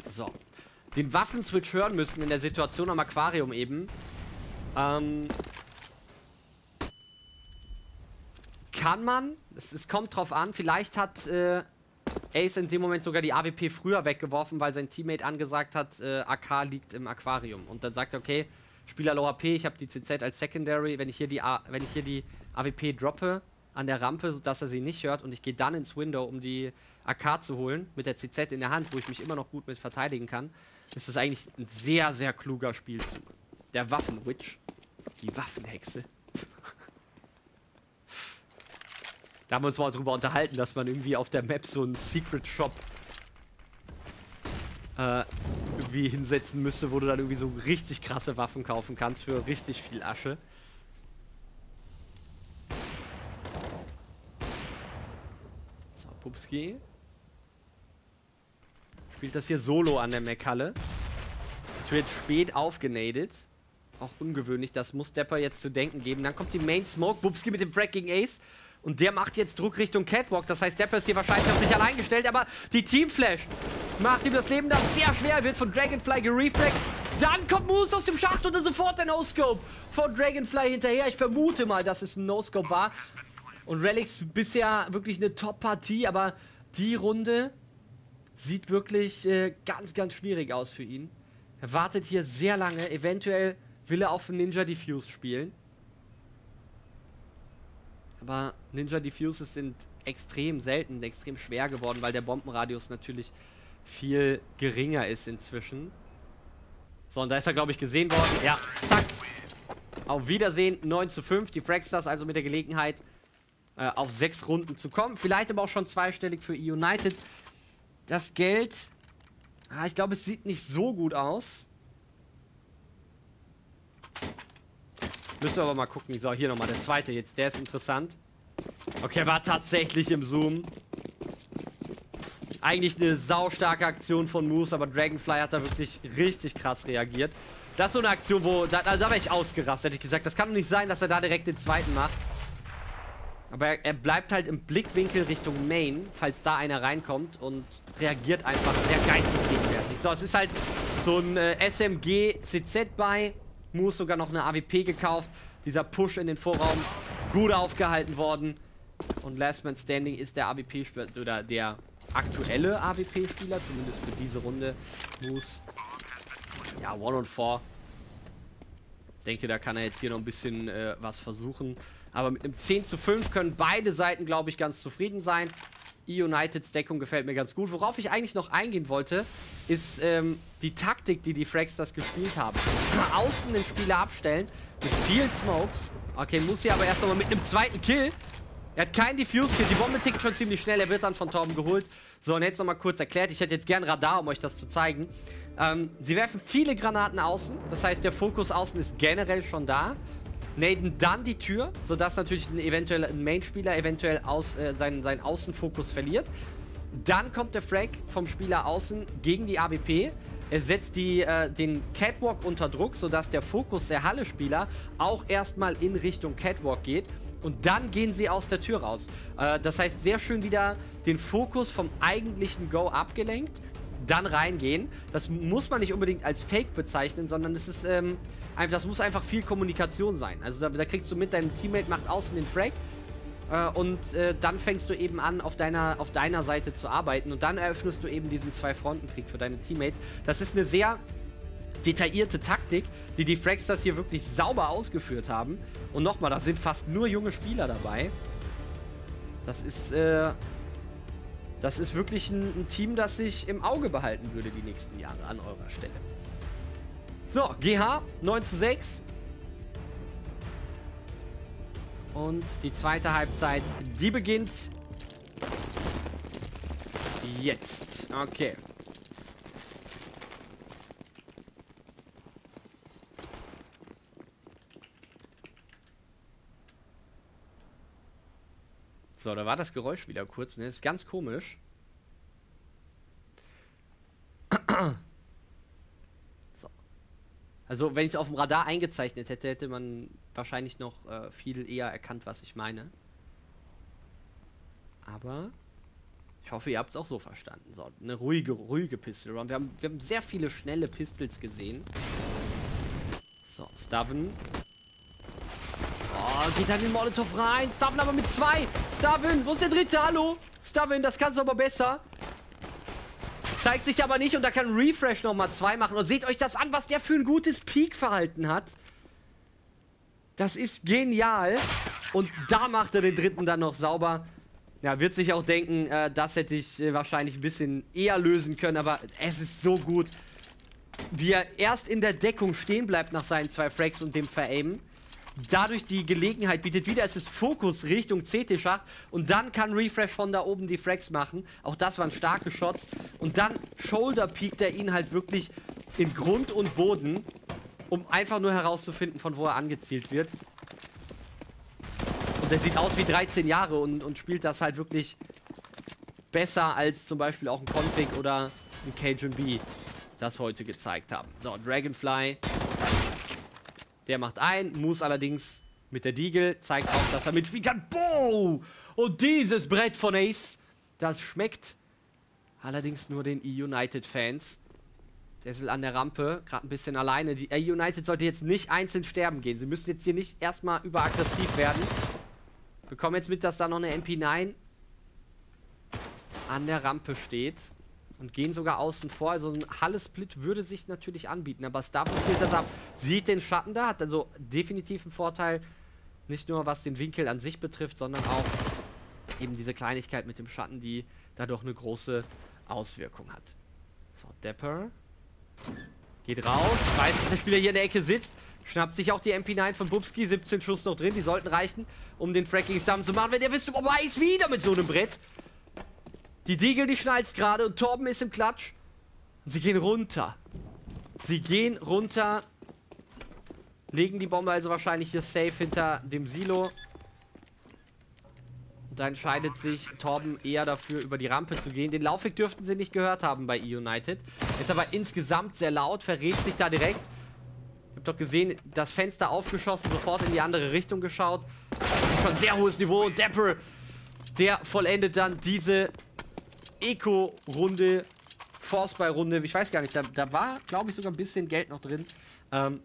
A: So. Den Waffenswitch hören müssen in der Situation am Aquarium eben. Ähm, kann man. Es, es, kommt drauf an. Vielleicht hat äh, Ace in dem Moment sogar die AWP früher weggeworfen, weil sein Teammate angesagt hat, äh, AK liegt im Aquarium. Und dann sagt er, okay, Spieler Low HP, ich habe die CZ als Secondary. Wenn ich hier die, A wenn ich hier die AWP droppe an der Rampe, sodass er sie nicht hört und ich gehe dann ins Window, um die AK zu holen, mit der CZ in der Hand, wo ich mich immer noch gut mit verteidigen kann, ist das eigentlich ein sehr, sehr kluger Spielzug. Der Waffenwitch. Die Waffenhexe. da haben wir uns mal drüber unterhalten, dass man irgendwie auf der Map so einen Secret Shop äh, irgendwie hinsetzen müsste, wo du dann irgendwie so richtig krasse Waffen kaufen kannst für richtig viel Asche. So, Pupski. Spielt das hier solo an der Meckalle. Wird spät aufgenadet. Auch ungewöhnlich, das muss Depper jetzt zu denken geben. Dann kommt die Main Smoke. Bubski mit dem Break gegen Ace. Und der macht jetzt Druck Richtung Catwalk. Das heißt, Depper ist hier wahrscheinlich auf sich allein gestellt. Aber die Teamflash macht ihm das Leben dann sehr schwer. Wird von Dragonfly gerefragt. Dann kommt Moose aus dem Schacht und sofort der No-Scope von Dragonfly hinterher. Ich vermute mal, dass es ein No-Scope war. Und Relics bisher wirklich eine Top-Partie. Aber die Runde sieht wirklich äh, ganz, ganz schwierig aus für ihn. Er wartet hier sehr lange. Eventuell will er auf Ninja Diffuse spielen. Aber Ninja Diffuses sind extrem selten, extrem schwer geworden, weil der Bombenradius natürlich viel geringer ist inzwischen. So, und da ist er, glaube ich, gesehen worden. Ja, zack. Auf Wiedersehen, 9 zu 5. Die Fragstars also mit der Gelegenheit, äh, auf sechs Runden zu kommen. Vielleicht aber auch schon zweistellig für United. Das Geld, ah, ich glaube, es sieht nicht so gut aus. Müssen wir aber mal gucken. So, hier nochmal der zweite jetzt. Der ist interessant. Okay, war tatsächlich im Zoom. Eigentlich eine saustarke Aktion von Moose, aber Dragonfly hat da wirklich richtig krass reagiert. Das ist so eine Aktion, wo... Da, da, da wäre ich ausgerastet, hätte ich gesagt. Das kann doch nicht sein, dass er da direkt den zweiten macht. Aber er, er, bleibt halt im Blickwinkel Richtung Main, falls da einer reinkommt und reagiert einfach sehr geistesgegenwärtig. So, es ist halt so ein äh, SMG CZ bei Moose sogar noch eine AWP gekauft. Dieser Push in den Vorraum gut aufgehalten worden. Und Last Man Standing ist der AWP-Spieler, oder der aktuelle AWP-Spieler, zumindest für diese Runde. Moose, ja, 1 und 4. Denke, da kann er jetzt hier noch ein bisschen äh, was versuchen. Aber mit einem 10 zu 5 können beide Seiten, glaube ich, ganz zufrieden sein. E-Uniteds Deckung gefällt mir ganz gut. Worauf ich eigentlich noch eingehen wollte, ist ähm, die Taktik, die die Fragsters gespielt haben. Außen den Spieler abstellen, mit viel Smokes. Okay, muss hier aber erst nochmal mit einem zweiten Kill. Er hat keinen Diffuse-Kill. Die Bombe tickt schon ziemlich schnell. Er wird dann von Torben geholt. So, und jetzt nochmal kurz erklärt. Ich hätte jetzt gern Radar, um euch das zu zeigen. Ähm, sie werfen viele Granaten außen. Das heißt, der Fokus außen ist generell schon da naden dann die Tür, sodass natürlich ein, eventuell ein Main-Spieler eventuell aus, äh, seinen, seinen Außenfokus verliert. Dann kommt der Frag vom Spieler außen gegen die AWP. Er setzt die, äh, den Catwalk unter Druck, sodass der Fokus der Halle-Spieler auch erstmal in Richtung Catwalk geht. Und dann gehen sie aus der Tür raus. Äh, das heißt, sehr schön wieder den Fokus vom eigentlichen Go abgelenkt dann reingehen. Das muss man nicht unbedingt als Fake bezeichnen, sondern es ist, ähm, das muss einfach viel Kommunikation sein. Also da, da kriegst du mit, deinem Teammate macht außen den Frag äh, und äh, dann fängst du eben an, auf deiner, auf deiner Seite zu arbeiten und dann eröffnest du eben diesen Zwei-Fronten-Krieg für deine Teammates. Das ist eine sehr detaillierte Taktik, die die Fragsters hier wirklich sauber ausgeführt haben. Und nochmal, da sind fast nur junge Spieler dabei. Das ist, äh, das ist wirklich ein, ein Team, das ich im Auge behalten würde die nächsten Jahre an eurer Stelle. So, GH 9 zu 6. Und die zweite Halbzeit, die beginnt jetzt. Okay. So, da war das Geräusch wieder kurz, ne? Ist ganz komisch. So. Also, wenn ich es auf dem Radar eingezeichnet hätte, hätte man wahrscheinlich noch äh, viel eher erkannt, was ich meine. Aber ich hoffe, ihr habt es auch so verstanden. So, eine ruhige, ruhige Pistol Run. Wir haben, wir haben sehr viele schnelle Pistols gesehen. So, Staven. Oh, geht dann in Molotov rein. Staven aber mit zwei. Staven, wo ist der dritte? Hallo? Staven, das kannst du aber besser. Zeigt sich aber nicht und da kann Refresh nochmal zwei machen. Und seht euch das an, was der für ein gutes Peak-Verhalten hat. Das ist genial. Und da macht er den dritten dann noch sauber. Ja, wird sich auch denken, äh, das hätte ich äh, wahrscheinlich ein bisschen eher lösen können, aber es ist so gut, wie er erst in der Deckung stehen bleibt nach seinen zwei Frags und dem Veraimen. Dadurch die Gelegenheit bietet wieder, es ist Fokus Richtung CT-Schacht und dann kann Refresh von da oben die Frags machen. Auch das waren starke Shots. Und dann Shoulder piekt er ihn halt wirklich in Grund und Boden, um einfach nur herauszufinden, von wo er angezielt wird der sieht aus wie 13 Jahre und, und spielt das halt wirklich besser als zum Beispiel auch ein Config oder ein Cajun B das heute gezeigt haben. So, Dragonfly. Der macht ein. Moose allerdings mit der Deagle zeigt auch, dass er mitspielen kann. Boah! Und dieses Brett von Ace, das schmeckt allerdings nur den E-United-Fans. Sessel an der Rampe, gerade ein bisschen alleine. Die E-United sollte jetzt nicht einzeln sterben gehen. Sie müssen jetzt hier nicht erstmal überaggressiv werden. Bekommen jetzt mit, dass da noch eine MP9 an der Rampe steht. Und gehen sogar außen vor. Also ein Halle-Split würde sich natürlich anbieten. Aber Starbuck zählt das ab. Sieht den Schatten da. Hat also definitiv einen Vorteil. Nicht nur was den Winkel an sich betrifft, sondern auch eben diese Kleinigkeit mit dem Schatten, die da doch eine große Auswirkung hat. So, Depper. Geht raus. Weiß, dass der Spieler hier in der Ecke sitzt. Schnappt sich auch die MP9 von Bubski. 17 Schuss noch drin. Die sollten reichen, um den Fracking-Stamm zu machen. Wenn ihr wisst, oh, ist wieder mit so einem Brett. Die Diegel, die schnalzt gerade und Torben ist im Klatsch. Und sie gehen runter. Sie gehen runter. Legen die Bombe also wahrscheinlich hier safe hinter dem Silo. Da entscheidet sich Torben eher dafür, über die Rampe zu gehen. Den Laufweg dürften sie nicht gehört haben bei E-United. Ist aber insgesamt sehr laut, verrät sich da direkt. Ich hab doch gesehen, das Fenster aufgeschossen, sofort in die andere Richtung geschaut. Schon sehr hohes Niveau. Dapper, der vollendet dann diese Eco-Runde, Force-By-Runde. Ich weiß gar nicht, da, da war, glaube ich, sogar ein bisschen Geld noch drin. Ähm,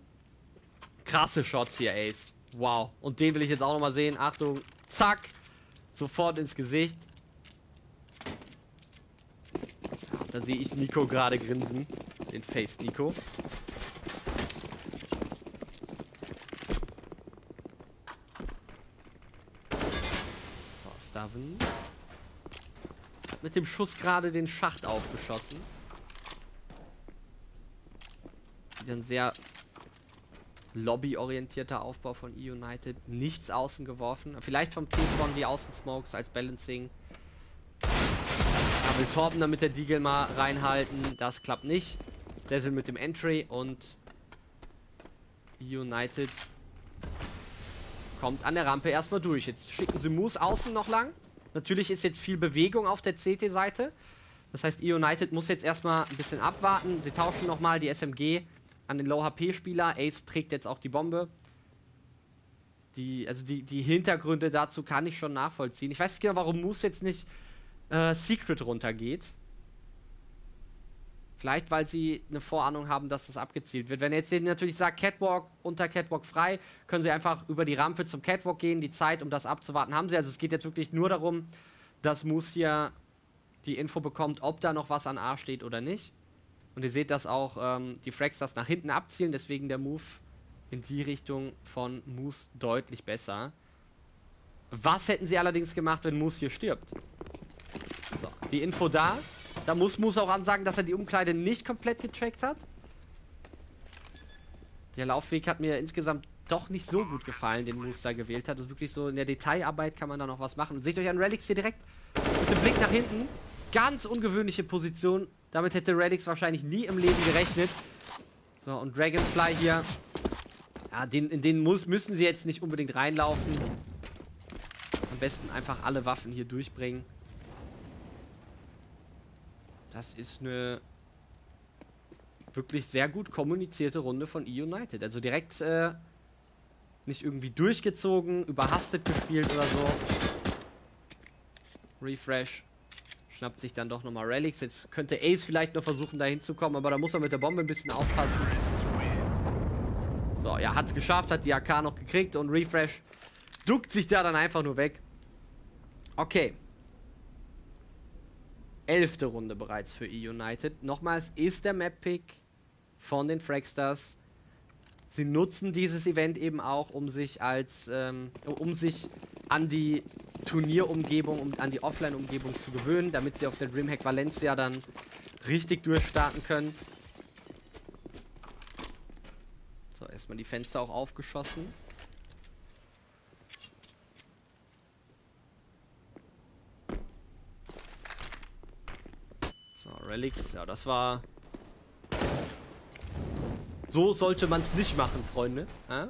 A: krasse Shots hier, Ace. Wow. Und den will ich jetzt auch nochmal sehen. Achtung, zack. Sofort ins Gesicht. Da sehe ich Nico gerade grinsen. Den Face Nico. Staven. Mit dem Schuss gerade den Schacht aufgeschossen. Wieder ein sehr lobbyorientierter Aufbau von E-United. Nichts außen geworfen. Vielleicht vom T-Spawn die Außen-Smokes als Balancing. Will Torben dann mit der Deagle mal reinhalten. Das klappt nicht. Dazzle mit dem Entry und E-United Kommt an der Rampe erstmal durch. Jetzt schicken sie Moose außen noch lang. Natürlich ist jetzt viel Bewegung auf der CT-Seite. Das heißt, E-United muss jetzt erstmal ein bisschen abwarten. Sie tauschen nochmal die SMG an den Low-HP-Spieler. Ace trägt jetzt auch die Bombe. Die, also die, die Hintergründe dazu kann ich schon nachvollziehen. Ich weiß nicht genau, warum Moose jetzt nicht äh, Secret runtergeht. Vielleicht, weil sie eine Vorahnung haben, dass das abgezielt wird. Wenn jetzt natürlich sagt, Catwalk unter Catwalk frei, können sie einfach über die Rampe zum Catwalk gehen. Die Zeit, um das abzuwarten, haben sie. Also es geht jetzt wirklich nur darum, dass Moose hier die Info bekommt, ob da noch was an A steht oder nicht. Und ihr seht, dass auch ähm, die das nach hinten abzielen. Deswegen der Move in die Richtung von Moose deutlich besser. Was hätten sie allerdings gemacht, wenn Moose hier stirbt? So, die Info da. Da muss Moose auch ansagen, dass er die Umkleide nicht komplett gecheckt hat. Der Laufweg hat mir insgesamt doch nicht so gut gefallen, den Moose da gewählt hat. Das ist wirklich so, in der Detailarbeit kann man da noch was machen. Und seht euch an Relics hier direkt mit dem Blick nach hinten. Ganz ungewöhnliche Position. Damit hätte Relics wahrscheinlich nie im Leben gerechnet. So, und Dragonfly hier. Ja, den, in den muss, müssen sie jetzt nicht unbedingt reinlaufen. Am besten einfach alle Waffen hier durchbringen. Das ist eine wirklich sehr gut kommunizierte Runde von E-United. Also direkt äh, nicht irgendwie durchgezogen, überhastet gespielt oder so. Refresh. Schnappt sich dann doch nochmal Relics. Jetzt könnte Ace vielleicht noch versuchen, da hinzukommen, aber da muss er mit der Bombe ein bisschen aufpassen. So, ja, hat's geschafft, hat die AK noch gekriegt und Refresh duckt sich da dann einfach nur weg. Okay. Elfte Runde bereits für E-United. Nochmals ist der Map-Pick von den Fragstars. Sie nutzen dieses Event eben auch, um sich als, ähm, um sich an die Turnierumgebung, um an die Offline-Umgebung zu gewöhnen, damit sie auf der Dreamhack Valencia dann richtig durchstarten können. So, erstmal die Fenster auch aufgeschossen. So, Relics, ja, das war so sollte man es nicht machen, Freunde.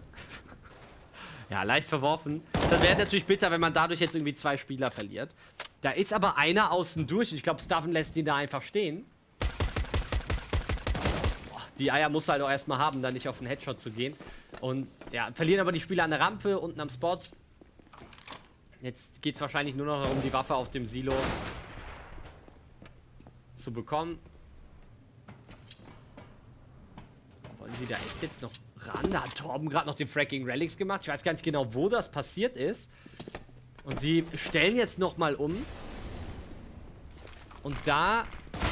A: Ja? leicht verworfen. Das wäre natürlich bitter, wenn man dadurch jetzt irgendwie zwei Spieler verliert. Da ist aber einer außen durch. Ich glaube, Staffen lässt ihn da einfach stehen. Die Eier muss er halt auch erstmal haben, da nicht auf den Headshot zu gehen. Und ja, verlieren aber die Spieler an der Rampe, unten am Spot. Jetzt geht es wahrscheinlich nur noch darum, die Waffe auf dem Silo zu bekommen. Wollen sie da echt jetzt noch ran? Da hat Torben gerade noch den Fracking Relics gemacht. Ich weiß gar nicht genau, wo das passiert ist. Und sie stellen jetzt nochmal um. Und da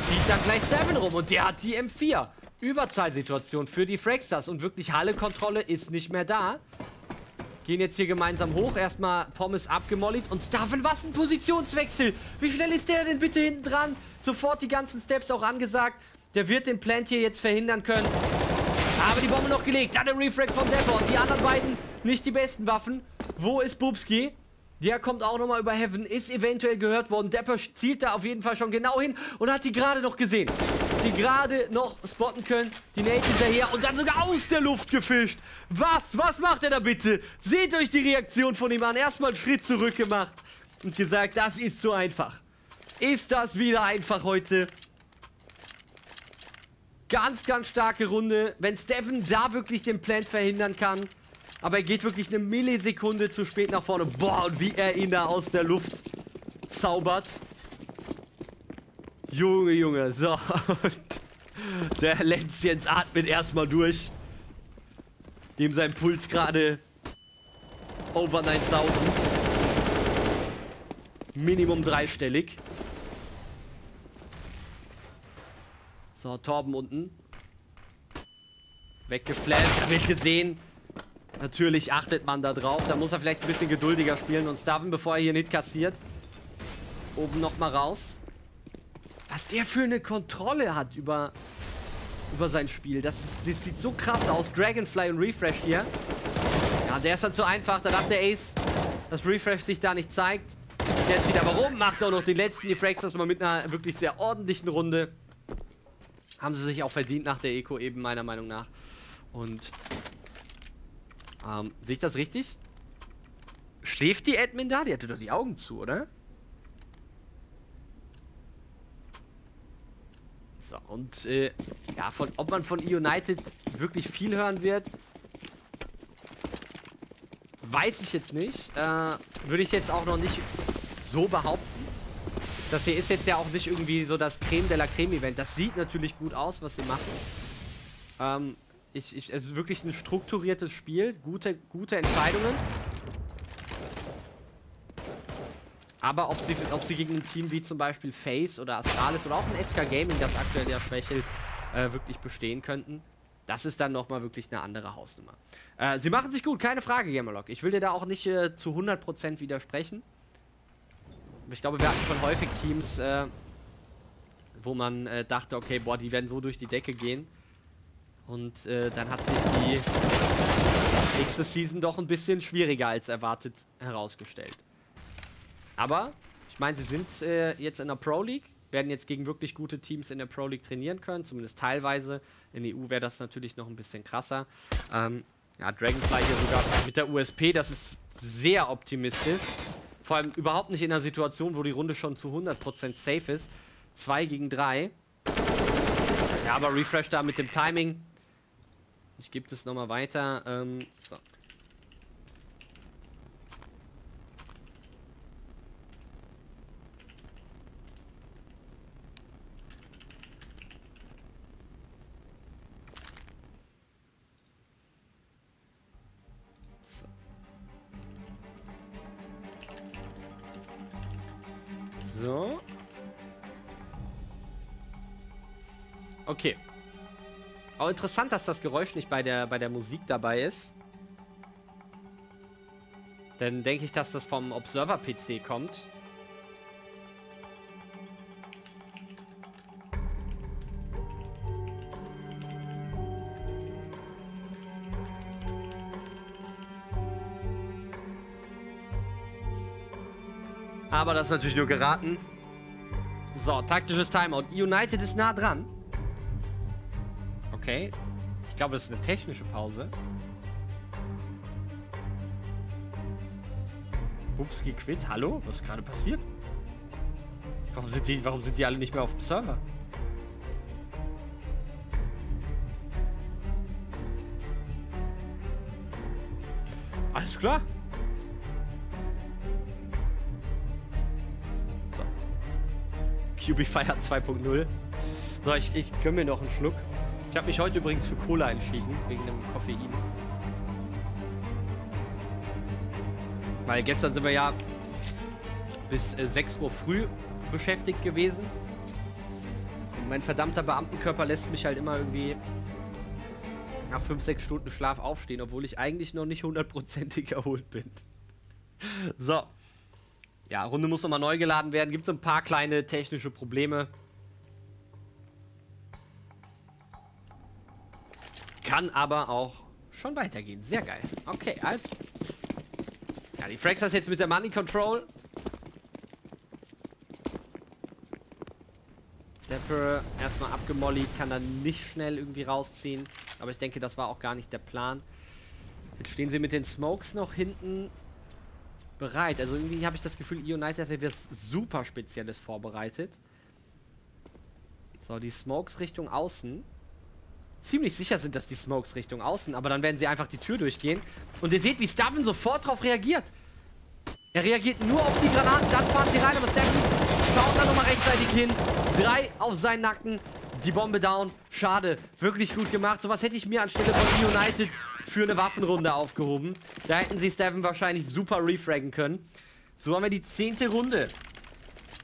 A: zieht dann gleich Steven rum. Und der hat die M4. Überzahlsituation für die Fragstars. Und wirklich Halle-Kontrolle ist nicht mehr da. Gehen jetzt hier gemeinsam hoch. Erstmal Pommes abgemolligt. Und Staven, was ein Positionswechsel. Wie schnell ist der denn bitte hinten dran? Sofort die ganzen Steps auch angesagt. Der wird den Plant hier jetzt verhindern können. Aber die Bombe noch gelegt. Dann der Refrag von. Und die anderen beiden nicht die besten Waffen. Wo ist Bubski? Der kommt auch nochmal über Heaven. Ist eventuell gehört worden. Depper zielt da auf jeden Fall schon genau hin. Und hat die gerade noch gesehen. Die gerade noch spotten können. Die Nate hinterher. Und dann sogar aus der Luft gefischt. Was? Was macht er da bitte? Seht euch die Reaktion von ihm an. Erstmal einen Schritt zurück gemacht. Und gesagt, das ist zu einfach. Ist das wieder einfach heute? Ganz, ganz starke Runde. Wenn Steven da wirklich den Plant verhindern kann. Aber er geht wirklich eine Millisekunde zu spät nach vorne. Boah, und wie er ihn da aus der Luft zaubert. Junge, Junge. So. der Lenz jetzt atmet erstmal durch. Dem sein Puls gerade over 9000. Minimum dreistellig. So, Torben unten. Weggeflasht, er wird gesehen. Natürlich achtet man da drauf. Da muss er vielleicht ein bisschen geduldiger spielen und Staven, bevor er hier Hit kassiert. Oben nochmal raus. Was der für eine Kontrolle hat über, über sein Spiel. Das, ist, das sieht so krass aus. Dragonfly und Refresh hier. Ja, der ist dann zu einfach. Da dachte Ace, dass Refresh sich da nicht zeigt. Jetzt wieder warum. Macht auch noch den letzten. Die das mal mit einer wirklich sehr ordentlichen Runde. Haben sie sich auch verdient nach der Eco eben, meiner Meinung nach. Und ähm, sehe ich das richtig? Schläft die Admin da? Die hatte doch die Augen zu, oder? So, und äh, ja, von, ob man von E-United wirklich viel hören wird, weiß ich jetzt nicht. Äh, Würde ich jetzt auch noch nicht so behaupten. Das hier ist jetzt ja auch nicht irgendwie so das Creme de la Creme Event. Das sieht natürlich gut aus, was sie machen. Ähm, ich, ich, es ist wirklich ein strukturiertes Spiel. Gute, gute Entscheidungen. Aber ob sie, ob sie gegen ein Team wie zum Beispiel Face oder Astralis oder auch ein SK Gaming, das aktuell ja schwächelt, äh, wirklich bestehen könnten, das ist dann nochmal wirklich eine andere Hausnummer. Äh, sie machen sich gut, keine Frage, Gamerlock. Ich will dir da auch nicht äh, zu 100% widersprechen. Ich glaube, wir hatten schon häufig Teams, äh, wo man äh, dachte, okay, boah, die werden so durch die Decke gehen. Und äh, dann hat sich die nächste Season doch ein bisschen schwieriger als erwartet herausgestellt. Aber, ich meine, sie sind äh, jetzt in der Pro League, werden jetzt gegen wirklich gute Teams in der Pro League trainieren können, zumindest teilweise. In der EU wäre das natürlich noch ein bisschen krasser. Ähm, ja, Dragonfly hier sogar mit der USP, das ist sehr optimistisch. Vor allem überhaupt nicht in einer Situation, wo die Runde schon zu 100% safe ist. 2 gegen 3. Ja, aber Refresh da mit dem Timing. Ich gebe das nochmal weiter. Ähm, so. Auch interessant, dass das Geräusch nicht bei der, bei der Musik dabei ist. Dann denke ich, dass das vom Observer-PC kommt. Aber das ist natürlich nur geraten. So, taktisches Timeout. United ist nah dran. Okay. Ich glaube, das ist eine technische Pause. Bubski quit. Hallo? Was ist gerade passiert? Warum sind, die, warum sind die alle nicht mehr auf dem Server? Alles klar. So. QB Fire 2.0. So, ich, ich gönne mir noch einen Schluck. Ich habe mich heute übrigens für Cola entschieden, wegen dem Koffein. Weil gestern sind wir ja bis äh, 6 Uhr früh beschäftigt gewesen. Und mein verdammter Beamtenkörper lässt mich halt immer irgendwie nach 5, 6 Stunden Schlaf aufstehen, obwohl ich eigentlich noch nicht hundertprozentig erholt bin. So. Ja, Runde muss nochmal neu geladen werden. Gibt es ein paar kleine technische Probleme. Kann aber auch schon weitergehen. Sehr geil. Okay, also. Ja, die Fraxers jetzt mit der Money Control. Dapper erstmal abgemollied, kann dann nicht schnell irgendwie rausziehen. Aber ich denke, das war auch gar nicht der Plan. Jetzt stehen sie mit den Smokes noch hinten bereit. Also irgendwie habe ich das Gefühl, United hat etwas super Spezielles vorbereitet. So, die Smokes Richtung außen ziemlich sicher sind, dass die Smokes Richtung außen, aber dann werden sie einfach die Tür durchgehen. Und ihr seht, wie Staven sofort darauf reagiert. Er reagiert nur auf die Granaten, dann fahren sie rein, aber Staven schaut dann nochmal rechtzeitig hin. Drei auf seinen Nacken, die Bombe down. Schade, wirklich gut gemacht. Sowas hätte ich mir anstelle von United für eine Waffenrunde aufgehoben. Da hätten sie Staven wahrscheinlich super refraggen können. So haben wir die zehnte Runde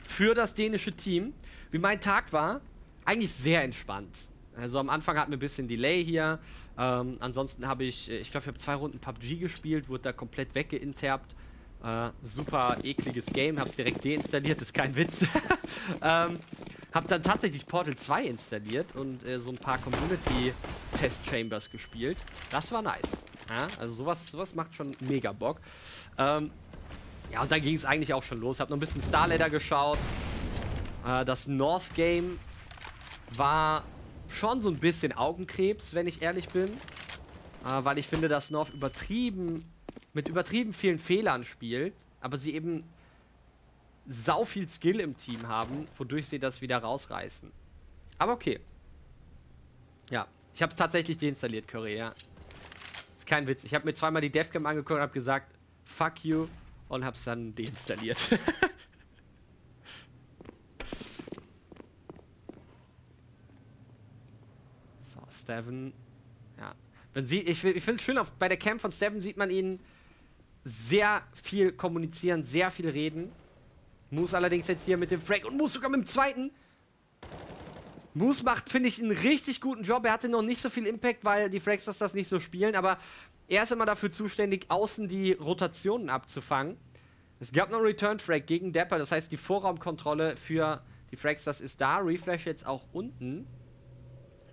A: für das dänische Team. Wie mein Tag war, eigentlich sehr entspannt. Also am Anfang hatten wir ein bisschen Delay hier. Ähm, ansonsten habe ich, äh, ich glaube, ich habe zwei Runden PUBG gespielt, wurde da komplett weggeinterbt. Äh, super ekliges Game, habe es direkt deinstalliert, ist kein Witz. ähm, habe dann tatsächlich Portal 2 installiert und äh, so ein paar Community-Test-Chambers gespielt. Das war nice. Ja, also sowas, sowas macht schon mega Bock. Ähm, ja, und dann ging es eigentlich auch schon los. Habe noch ein bisschen Starladder geschaut. Äh, das North Game war schon so ein bisschen Augenkrebs, wenn ich ehrlich bin. Äh, weil ich finde, dass North übertrieben, mit übertrieben vielen Fehlern spielt, aber sie eben sau viel Skill im Team haben, wodurch sie das wieder rausreißen. Aber okay. Ja, ich habe es tatsächlich deinstalliert, Curry, ja. Ist kein Witz. Ich habe mir zweimal die Devcam angeguckt und habe gesagt, fuck you, und habe es dann deinstalliert. Steven. Ja. Wenn sie, ich, ich finde es schön, auf, bei der Camp von Steven sieht man ihn sehr viel kommunizieren, sehr viel reden. Moose allerdings jetzt hier mit dem Frank und Moose sogar mit dem zweiten. Moose macht, finde ich, einen richtig guten Job. Er hatte noch nicht so viel Impact, weil die Fraxers das nicht so spielen, aber er ist immer dafür zuständig, außen die Rotationen abzufangen. Es gab noch einen Return-Frag gegen Dapper, das heißt, die Vorraumkontrolle für die Fraxers ist da. Refresh jetzt auch unten.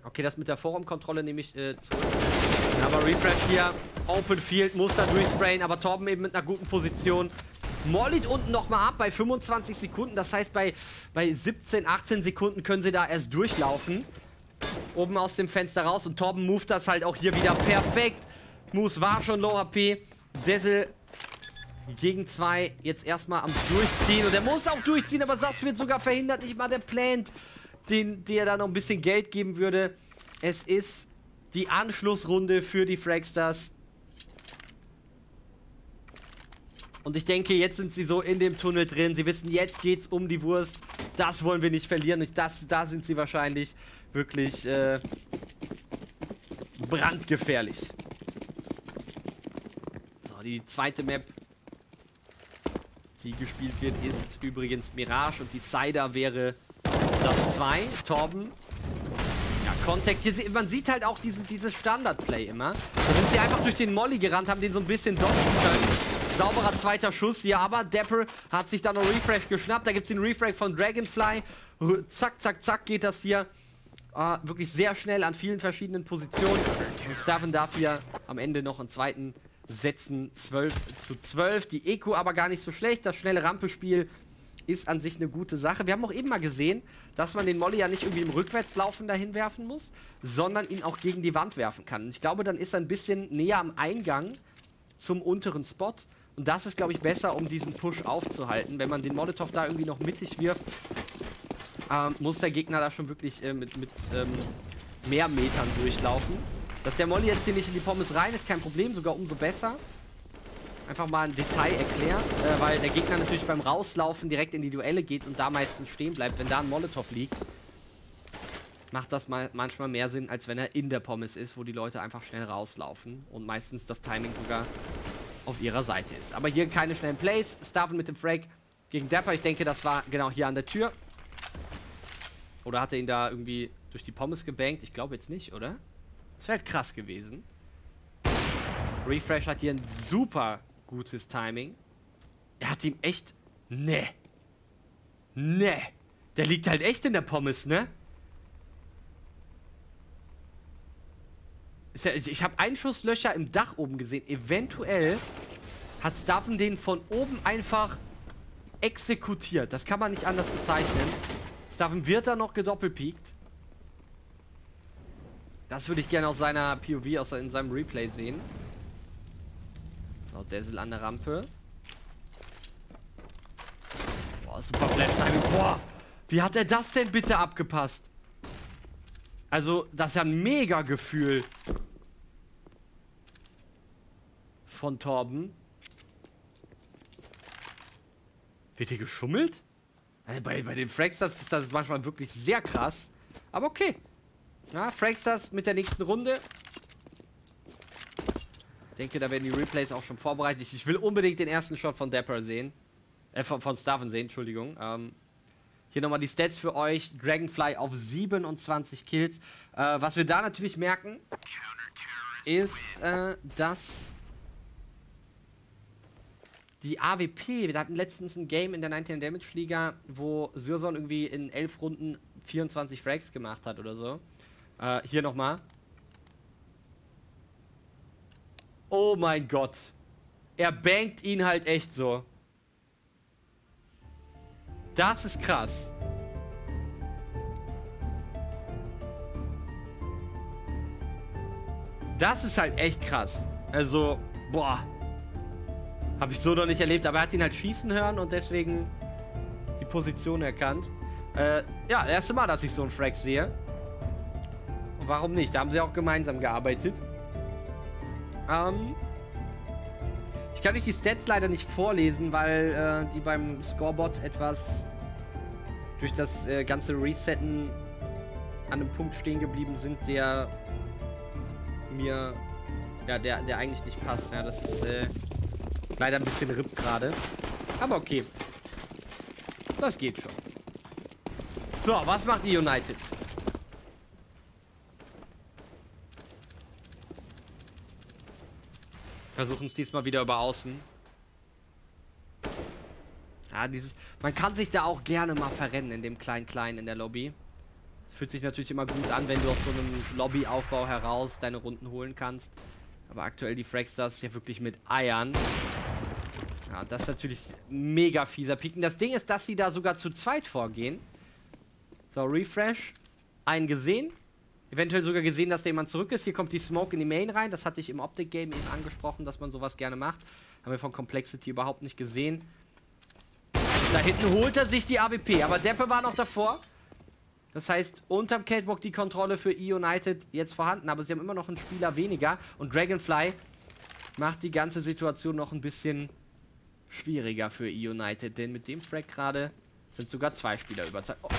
A: Okay, das mit der Vorraumkontrolle nehme ich äh, zurück. Aber Refresh hier, Open Field, muss da durchsprayen, aber Torben eben mit einer guten Position. Mollit unten nochmal ab bei 25 Sekunden, das heißt bei, bei 17, 18 Sekunden können sie da erst durchlaufen. Oben aus dem Fenster raus und Torben moved das halt auch hier wieder perfekt. Moose war schon Low HP. Dessel gegen zwei jetzt erstmal am Durchziehen. Und er muss auch durchziehen, aber das wird sogar verhindert. Nicht mal der Plant, den, der da noch ein bisschen Geld geben würde. Es ist die Anschlussrunde für die Fragstars. Und ich denke, jetzt sind sie so in dem Tunnel drin. Sie wissen, jetzt geht's um die Wurst. Das wollen wir nicht verlieren. Das, da sind sie wahrscheinlich wirklich äh, brandgefährlich. So, die zweite Map, die gespielt wird, ist übrigens Mirage. Und die Cider wäre das 2. Torben Contact. Hier, man sieht halt auch diese, dieses Standard-Play immer. Da sind sie einfach durch den Molly gerannt, haben den so ein bisschen dodgen können. Sauberer zweiter Schuss hier, aber Dapper hat sich da noch Refresh geschnappt. Da gibt es den Refresh von Dragonfly. Zack, zack, zack geht das hier äh, wirklich sehr schnell an vielen verschiedenen Positionen. Und Staven darf hier am Ende noch einen zweiten setzen. 12 zu 12. Die Eco aber gar nicht so schlecht. Das schnelle Rampespiel ist an sich eine gute Sache. Wir haben auch eben mal gesehen, dass man den Molly ja nicht irgendwie im Rückwärtslaufen dahin werfen muss, sondern ihn auch gegen die Wand werfen kann. Und ich glaube, dann ist er ein bisschen näher am Eingang zum unteren Spot. Und das ist, glaube ich, besser, um diesen Push aufzuhalten. Wenn man den Molotov da irgendwie noch mittig wirft, ähm, muss der Gegner da schon wirklich äh, mit, mit ähm, mehr Metern durchlaufen. Dass der Molly jetzt hier nicht in die Pommes rein ist, kein Problem, sogar umso besser einfach mal ein Detail erklärt, äh, weil der Gegner natürlich beim Rauslaufen direkt in die Duelle geht und da meistens stehen bleibt. Wenn da ein Molotow liegt, macht das mal manchmal mehr Sinn, als wenn er in der Pommes ist, wo die Leute einfach schnell rauslaufen und meistens das Timing sogar auf ihrer Seite ist. Aber hier keine schnellen Plays. Staven mit dem Frag gegen Dapper. Ich denke, das war genau hier an der Tür. Oder hat er ihn da irgendwie durch die Pommes gebankt? Ich glaube jetzt nicht, oder? Das wäre halt krass gewesen. Refresh hat hier einen super gutes Timing. Er hat ihn echt... Ne. Ne. Der liegt halt echt in der Pommes, ne? Ich habe Einschusslöcher im Dach oben gesehen. Eventuell hat Staffen den von oben einfach exekutiert. Das kann man nicht anders bezeichnen. Staffen wird da noch gedoppelpiekt. Das würde ich gerne aus seiner POV, aus in seinem Replay sehen. So, Dazzle an der Rampe. Boah, super Flash Timing. Boah, wie hat er das denn bitte abgepasst? Also, das ist ja ein mega Gefühl. Von Torben. Wird hier geschummelt? Also bei, bei den Fraxters ist das manchmal wirklich sehr krass. Aber okay. Ja, Fraxters mit der nächsten Runde denke, da werden die Replays auch schon vorbereitet. Ich, will unbedingt den ersten Shot von Dapper sehen. Äh, von, von Staffen sehen, Entschuldigung. Ähm, hier nochmal die Stats für euch. Dragonfly auf 27 Kills. Äh, was wir da natürlich merken, ist, äh, dass die AWP, wir hatten letztens ein Game in der 19 Damage Liga, wo Syrson irgendwie in 11 Runden 24 Frags gemacht hat oder so. Äh, hier nochmal. Oh mein Gott. Er bangt ihn halt echt so. Das ist krass. Das ist halt echt krass. Also, boah. Habe ich so noch nicht erlebt. Aber er hat ihn halt schießen hören und deswegen die Position erkannt. Äh, ja, erste Mal, dass ich so einen Frag sehe. Warum nicht? Da haben sie auch gemeinsam gearbeitet. Ähm, ich kann euch die Stats leider nicht vorlesen, weil äh, die beim Scoreboard etwas durch das äh, ganze Resetten an einem Punkt stehen geblieben sind, der mir, ja, der, der eigentlich nicht passt. Ja, das ist äh, leider ein bisschen RIP gerade. Aber okay. Das geht schon. So, was macht die United? Versuchen es diesmal wieder über außen. Ja, dieses. Man kann sich da auch gerne mal verrennen in dem Klein-Klein in der Lobby. Fühlt sich natürlich immer gut an, wenn du aus so einem Lobbyaufbau heraus deine Runden holen kannst. Aber aktuell die Fragstars ja wirklich mit Eiern. Ja, das ist natürlich mega fieser Piken. Das Ding ist, dass sie da sogar zu zweit vorgehen. So, Refresh. Einen gesehen. Eventuell sogar gesehen, dass da jemand zurück ist. Hier kommt die Smoke in die Main rein. Das hatte ich im Optic-Game eben angesprochen, dass man sowas gerne macht. Haben wir von Complexity überhaupt nicht gesehen. Da hinten holt er sich die AWP, aber Deppe war noch davor. Das heißt, unterm Catwalk die Kontrolle für E-United jetzt vorhanden, aber sie haben immer noch einen Spieler weniger. Und Dragonfly macht die ganze Situation noch ein bisschen schwieriger für E-United, denn mit dem Frag gerade sind sogar zwei Spieler überzeugt. Oh,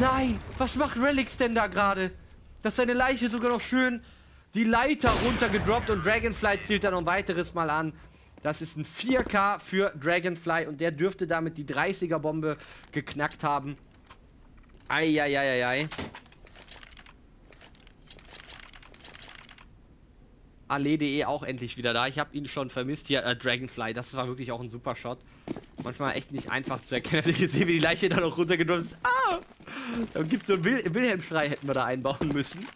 A: nein! Was macht Relix denn da gerade? Dass seine Leiche sogar noch schön die Leiter runtergedroppt und Dragonfly zielt dann noch ein weiteres Mal an. Das ist ein 4K für Dragonfly und der dürfte damit die 30er-Bombe geknackt haben. Eieieiei. Ale.de auch endlich wieder da. Ich habe ihn schon vermisst. Hier, äh, Dragonfly, das war wirklich auch ein super Shot. Manchmal echt nicht einfach zu erkennen. Habt ihr gesehen, wie die Leiche da noch runtergedrückt ist? Ah! Dann gibt es so einen Wil Wilhelm-Schrei, hätten wir da einbauen müssen.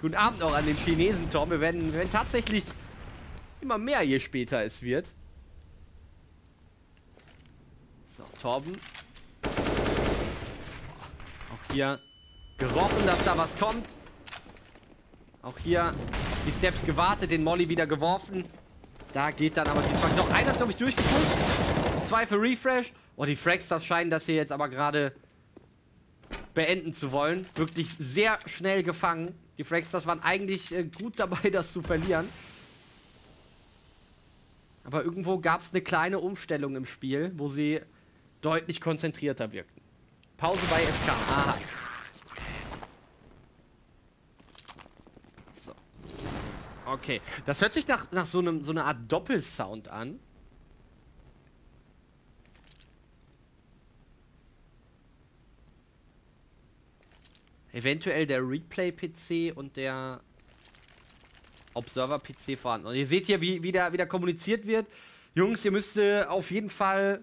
A: Guten Abend auch an den Chinesen, Tom. Wir werden, wir werden tatsächlich immer mehr, je später es wird. So, Torben. Auch hier gerochen, dass da was kommt. Auch hier die Steps gewartet, den Molly wieder geworfen. Da geht dann aber die Frage. Noch einer ist, glaube ich, durchgepusht. Zwei für Refresh. Oh, die Fragstars scheinen das hier jetzt aber gerade beenden zu wollen. Wirklich sehr schnell gefangen. Die Fragstars waren eigentlich äh, gut dabei, das zu verlieren. Aber irgendwo gab es eine kleine Umstellung im Spiel, wo sie deutlich konzentrierter wirkten. Pause bei SK. Aha. Okay. Das hört sich nach, nach so, einem, so einer Art Doppelsound an. Eventuell der Replay-PC und der Observer-PC vorhanden. Und ihr seht hier, wie, wie, da, wie da kommuniziert wird. Jungs, ihr müsst äh, auf jeden Fall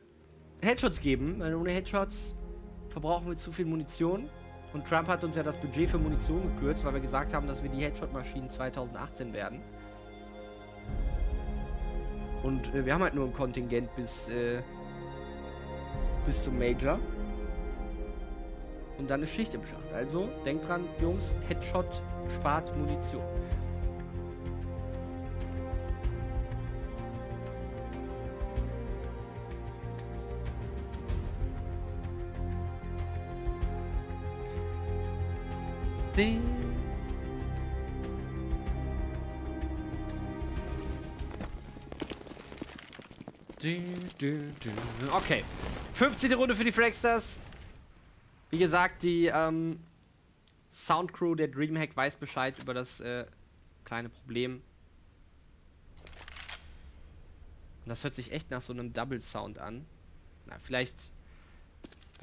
A: Headshots geben, weil ohne Headshots verbrauchen wir zu viel Munition. Und Trump hat uns ja das Budget für Munition gekürzt, weil wir gesagt haben, dass wir die Headshot-Maschinen 2018 werden. Und äh, wir haben halt nur ein Kontingent bis, äh, bis zum Major. Und dann ist Schicht im Schacht. Also denkt dran, Jungs, Headshot spart Munition. Okay. 15. Runde für die Fragsters. Wie gesagt, die ähm, Soundcrew der Dreamhack weiß Bescheid über das äh, kleine Problem. Und das hört sich echt nach so einem Double Sound an. Na, vielleicht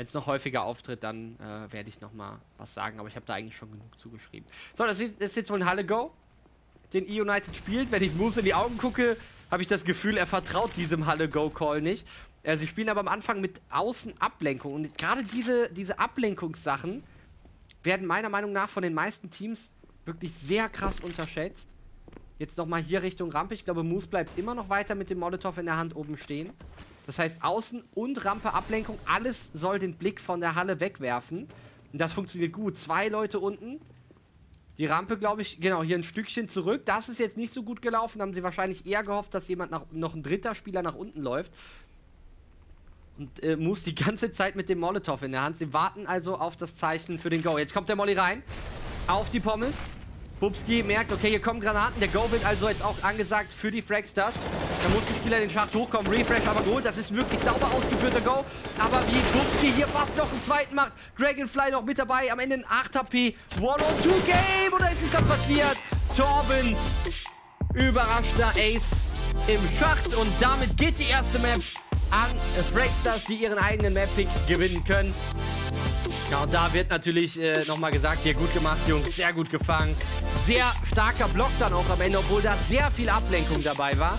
A: wenn es noch häufiger auftritt, dann äh, werde ich noch mal was sagen. Aber ich habe da eigentlich schon genug zugeschrieben. So, das ist jetzt wohl ein Halle Go, den E-United spielt. Wenn ich Moose in die Augen gucke, habe ich das Gefühl, er vertraut diesem Halle Go Call nicht. Äh, sie spielen aber am Anfang mit Außenablenkung. Und gerade diese, diese Ablenkungssachen werden meiner Meinung nach von den meisten Teams wirklich sehr krass unterschätzt. Jetzt nochmal hier Richtung Rampe. Ich glaube, Moose bleibt immer noch weiter mit dem Molotow in der Hand oben stehen. Das heißt, Außen- und Rampe Ablenkung, alles soll den Blick von der Halle wegwerfen. Und das funktioniert gut. Zwei Leute unten. Die Rampe, glaube ich, genau, hier ein Stückchen zurück. Das ist jetzt nicht so gut gelaufen. Haben sie wahrscheinlich eher gehofft, dass jemand nach, noch ein dritter Spieler nach unten läuft. Und äh, muss die ganze Zeit mit dem Molotow in der Hand. Sie warten also auf das Zeichen für den Go. Jetzt kommt der Molly rein. Auf die Pommes. Bubski merkt, okay, hier kommen Granaten. Der Go wird also jetzt auch angesagt für die Fragstars. Da muss der Spieler den Schacht hochkommen. Refresh aber gut. Das ist wirklich sauber ausgeführter Go. Aber wie Bubski hier fast noch einen zweiten macht. Dragonfly noch mit dabei. Am Ende ein 8 HP. 102 Game. Oder ist es dann passiert? Torben. Überraschter Ace im Schacht. Und damit geht die erste Map an Fragstars, die ihren eigenen Map-Pick gewinnen können. Ja, und da wird natürlich äh, nochmal gesagt, hier gut gemacht, Jungs, sehr gut gefangen. Sehr starker Block dann auch am Ende, obwohl da sehr viel Ablenkung dabei war.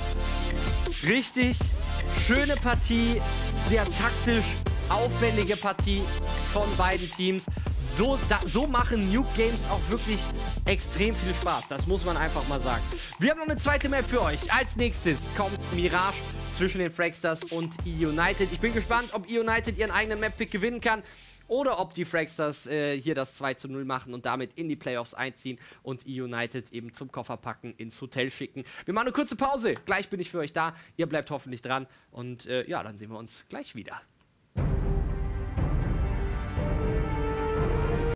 A: Richtig schöne Partie, sehr taktisch aufwendige Partie von beiden Teams. So, da, so machen Nuke Games auch wirklich extrem viel Spaß. Das muss man einfach mal sagen. Wir haben noch eine zweite Map für euch. Als nächstes kommt Mirage zwischen den Fragstars und E-United. Ich bin gespannt, ob E-United ihren eigenen Map-Pick gewinnen kann oder ob die Fragsters äh, hier das 2 zu 0 machen und damit in die Playoffs einziehen und E-United eben zum Koffer packen, ins Hotel schicken. Wir machen eine kurze Pause. Gleich bin ich für euch da. Ihr bleibt hoffentlich dran. Und äh, ja, dann sehen wir uns gleich wieder.